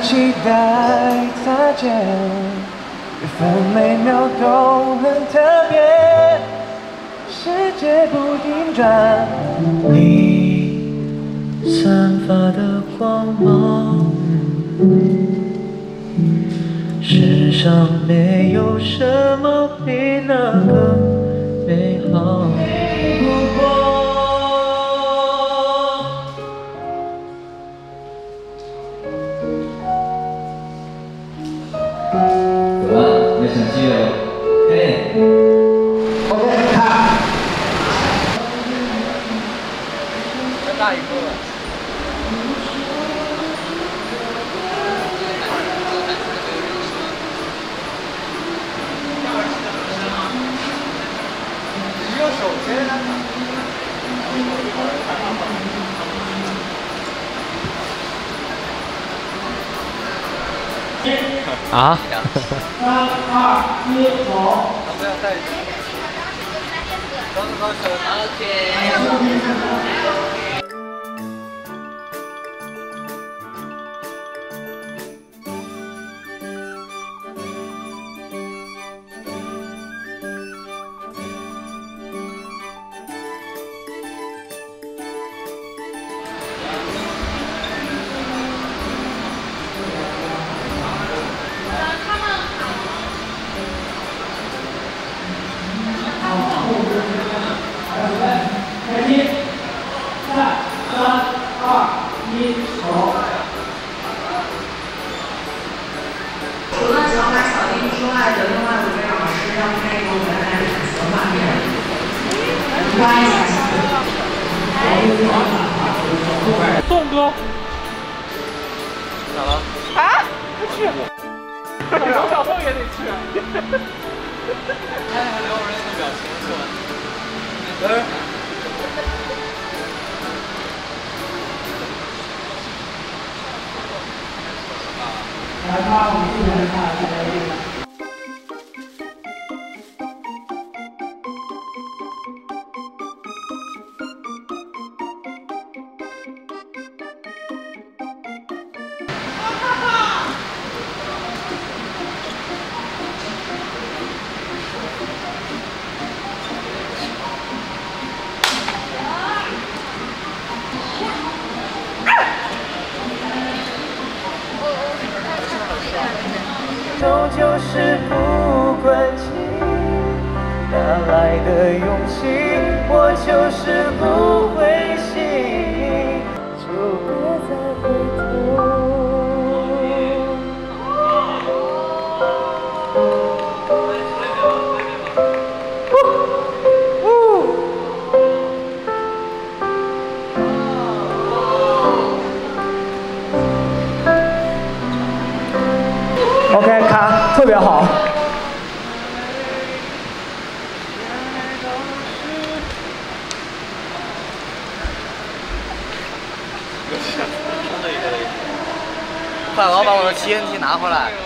期待擦肩，每分每秒都很特别，世界不停转，你散发的光芒。世上没有什么比那个美好。啊？三二一，走。不要带。OK。转过来。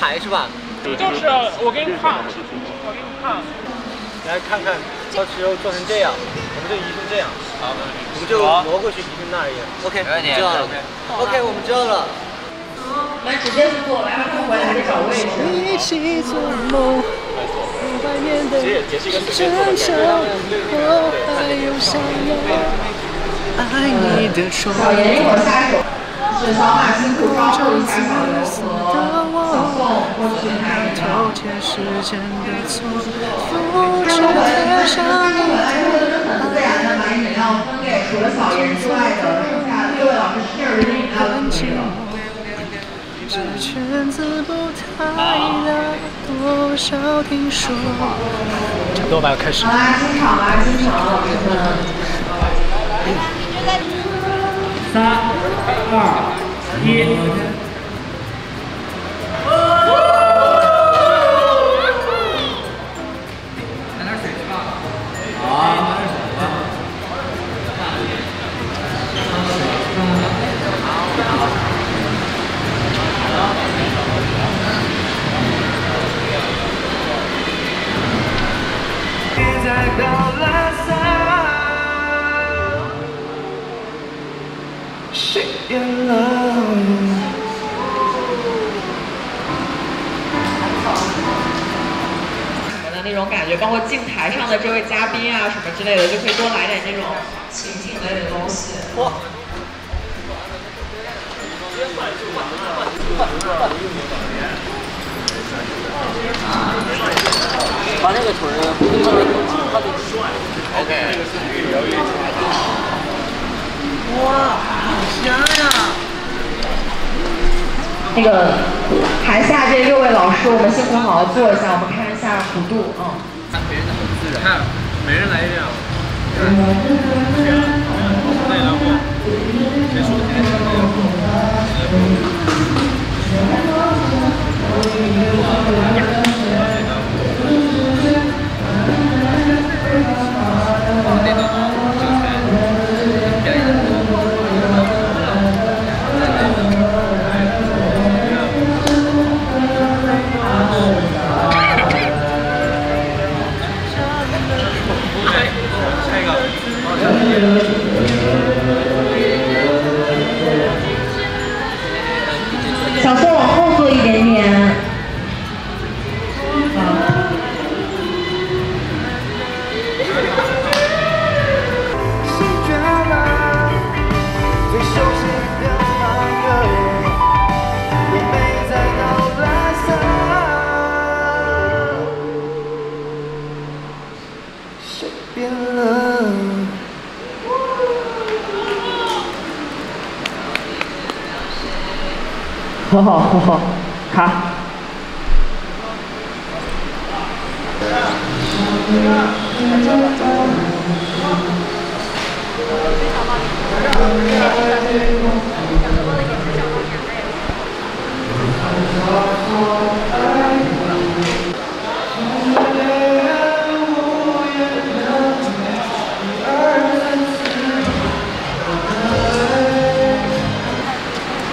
这儿做成一排是吧？就是我给你看，我给你看。来看看，到时候做成这样，我们就移成这样。好，我们就挪过去移成那儿一样。OK，知道了。OK，我们知道了。来，直接来，快回来再找位置。一起做梦，外面的城墙，我还有想要爱你的冲小严一会儿下手。是小马辛苦招呼一下小刘和小宋过去拍一张。来，为了很自然的把饮料分给除了小严之外的剩下六位老师 share 一个饮料的朋友。这圈子不太大，多少听说。差不多吧，要开始。好啦，清场啦，清场，老师们。三、二、一。谁变了？什么的那种感觉，包括镜台上的这位嘉宾啊什么之类的，就可以多来点那种情景类的东西。哇！把那个腿儿他得帅。OK。哇，好香呀！那个台下这六位老师，我们辛苦好好坐一下，我们看一下弧度，嗯。看，每人来一辆。对，然后结束今天小好好，好，卡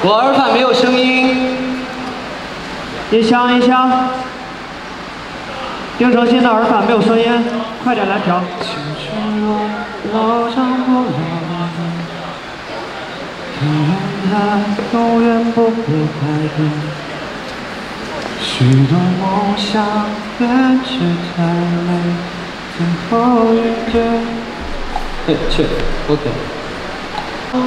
我耳返没有声音。音箱，音箱。丁程鑫的耳返没有声音，快点来调。老张不老，可愿它永远不会改变。许多梦想编织太美，最后遇见。对，去，OK。后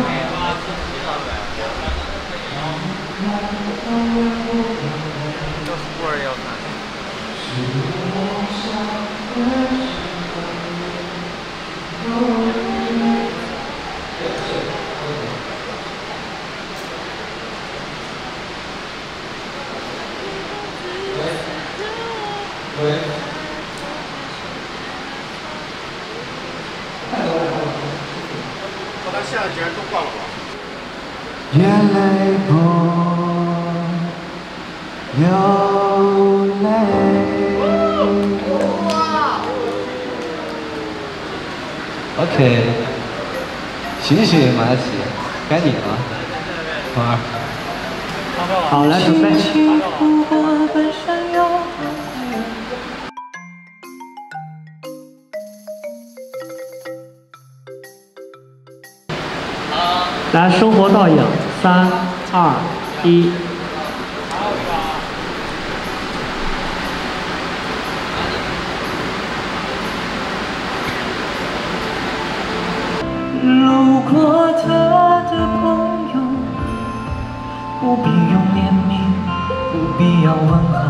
来现在竟然都换了吧？眼泪不流泪。OK，谢谢马喜。该你了，王二。好，来准备。来，生活倒影，三、二、一。路过他的朋友，不必用怜悯，不必要问候。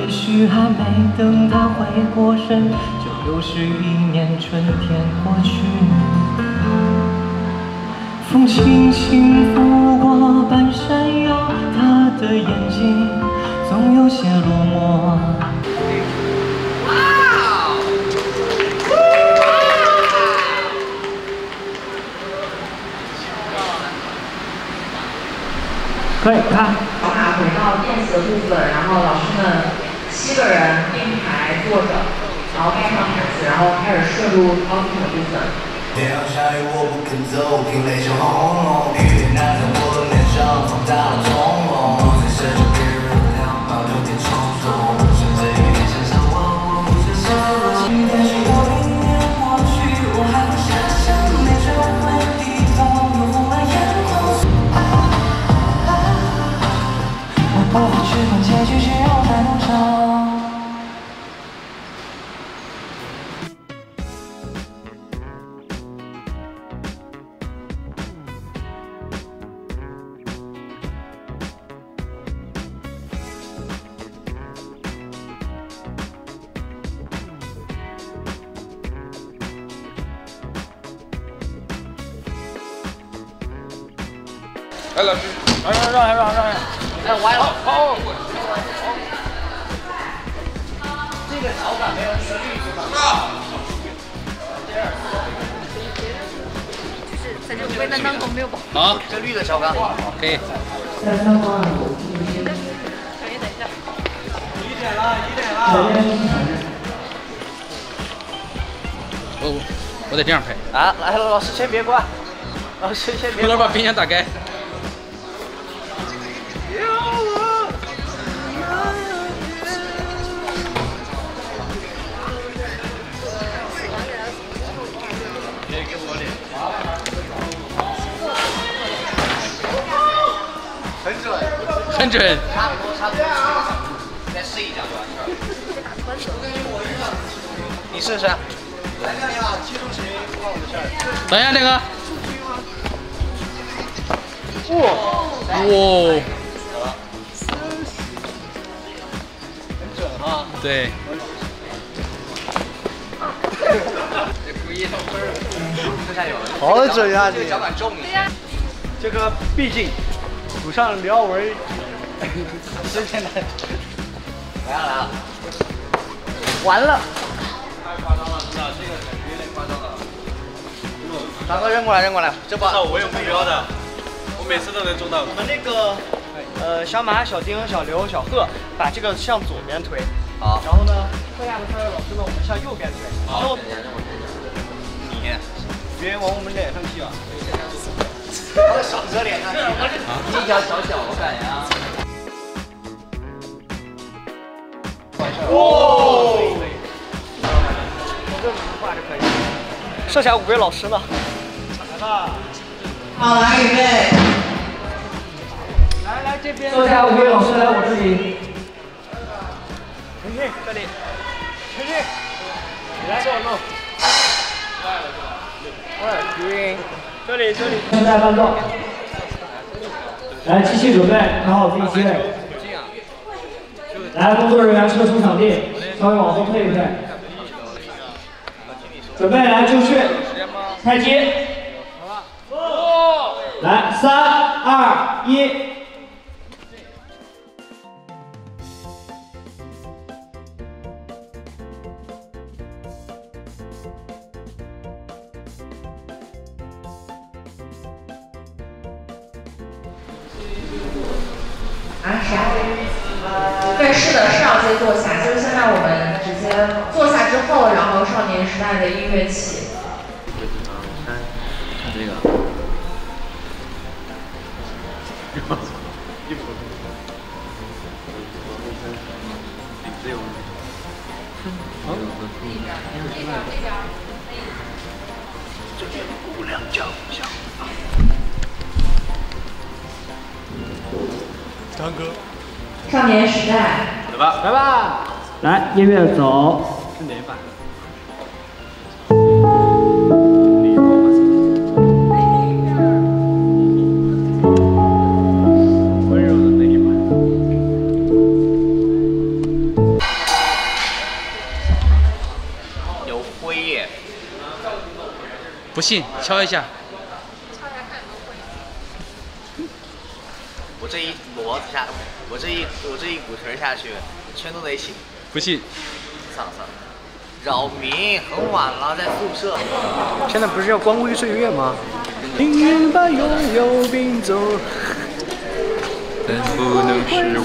也许还没等他回过神，就又是一年春天过去。轻轻拂过半山腰，他的眼睛总有些落寞。可以看。小卡回到电子的部分，然后老师们七个人并排坐着，然后盖上毯子，然后开始顺入 talking 的部分。天要下雨我不肯走，听泪声轰隆，雨点打在我的脸上，放大了瞳孔。在射着别人的两把有点冲动，甚至有点想象我，我不想说了。也许有一年过去，我还会想象那种美地方有风来烟火。我不会去管结局，好，这绿的脚感好。可以。小心等一下。一点了，一点了。我我得这样拍。啊，来了，老师先别关，老师先别关。不能把冰箱打开。等一下，亮哥。哇。哇。很准啊。对。故意弄分儿。这下有了。好准呀你这个脚感重一些。这个毕竟祖上辽文真简单。来了来了。完了。大哥扔过来扔过来，这把。我有目标的，我每次都能中到。我们那个呃小马、小丁、小刘、小贺把这个向左边推。好。然后呢，剩下的三位老师呢，我们向右边推。好。后你。别往我们脸上踢啊！往小哥脸上踢。你脚小小，我感觉啊。哇！从这里面画就可以。剩下五位老师呢？好，来预备。来来这边。剩下五位老师来我这里。陈迅这里。陈迅，你来给我弄。二军，这里这里。现在伴奏。来，机器准备，拿好自己机位。来，工作人员撤出场地，稍微往后退一退。准备来就绪，开机。二一。啊，啥？对，是的，是要先坐下，就是现在我们直接坐下之后，然后少年时代的音乐起。这边无量脚下。张哥。少年时代。来吧，来吧，来音乐走。信，敲一下。我这一骡子下，我这一我这一股蹄儿下去，全都得醒。不信。算了算了，扰民，很晚了，在宿舍。现在不是要光辉岁月吗？命运把拥有并走。能不能是我？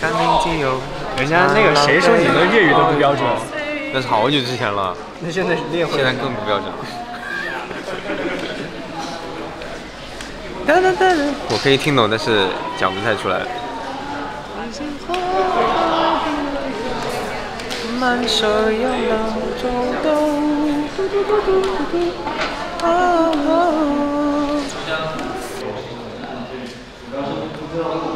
干净仅有。人家那个谁说你的粤语都不标准？那是好久之前了。那现在练会。现在更不标准。哒哒哒哒。我可以听懂，但是讲不太出来。满舍养老周到，嘟嘟嘟嘟嘟嘟，啊。但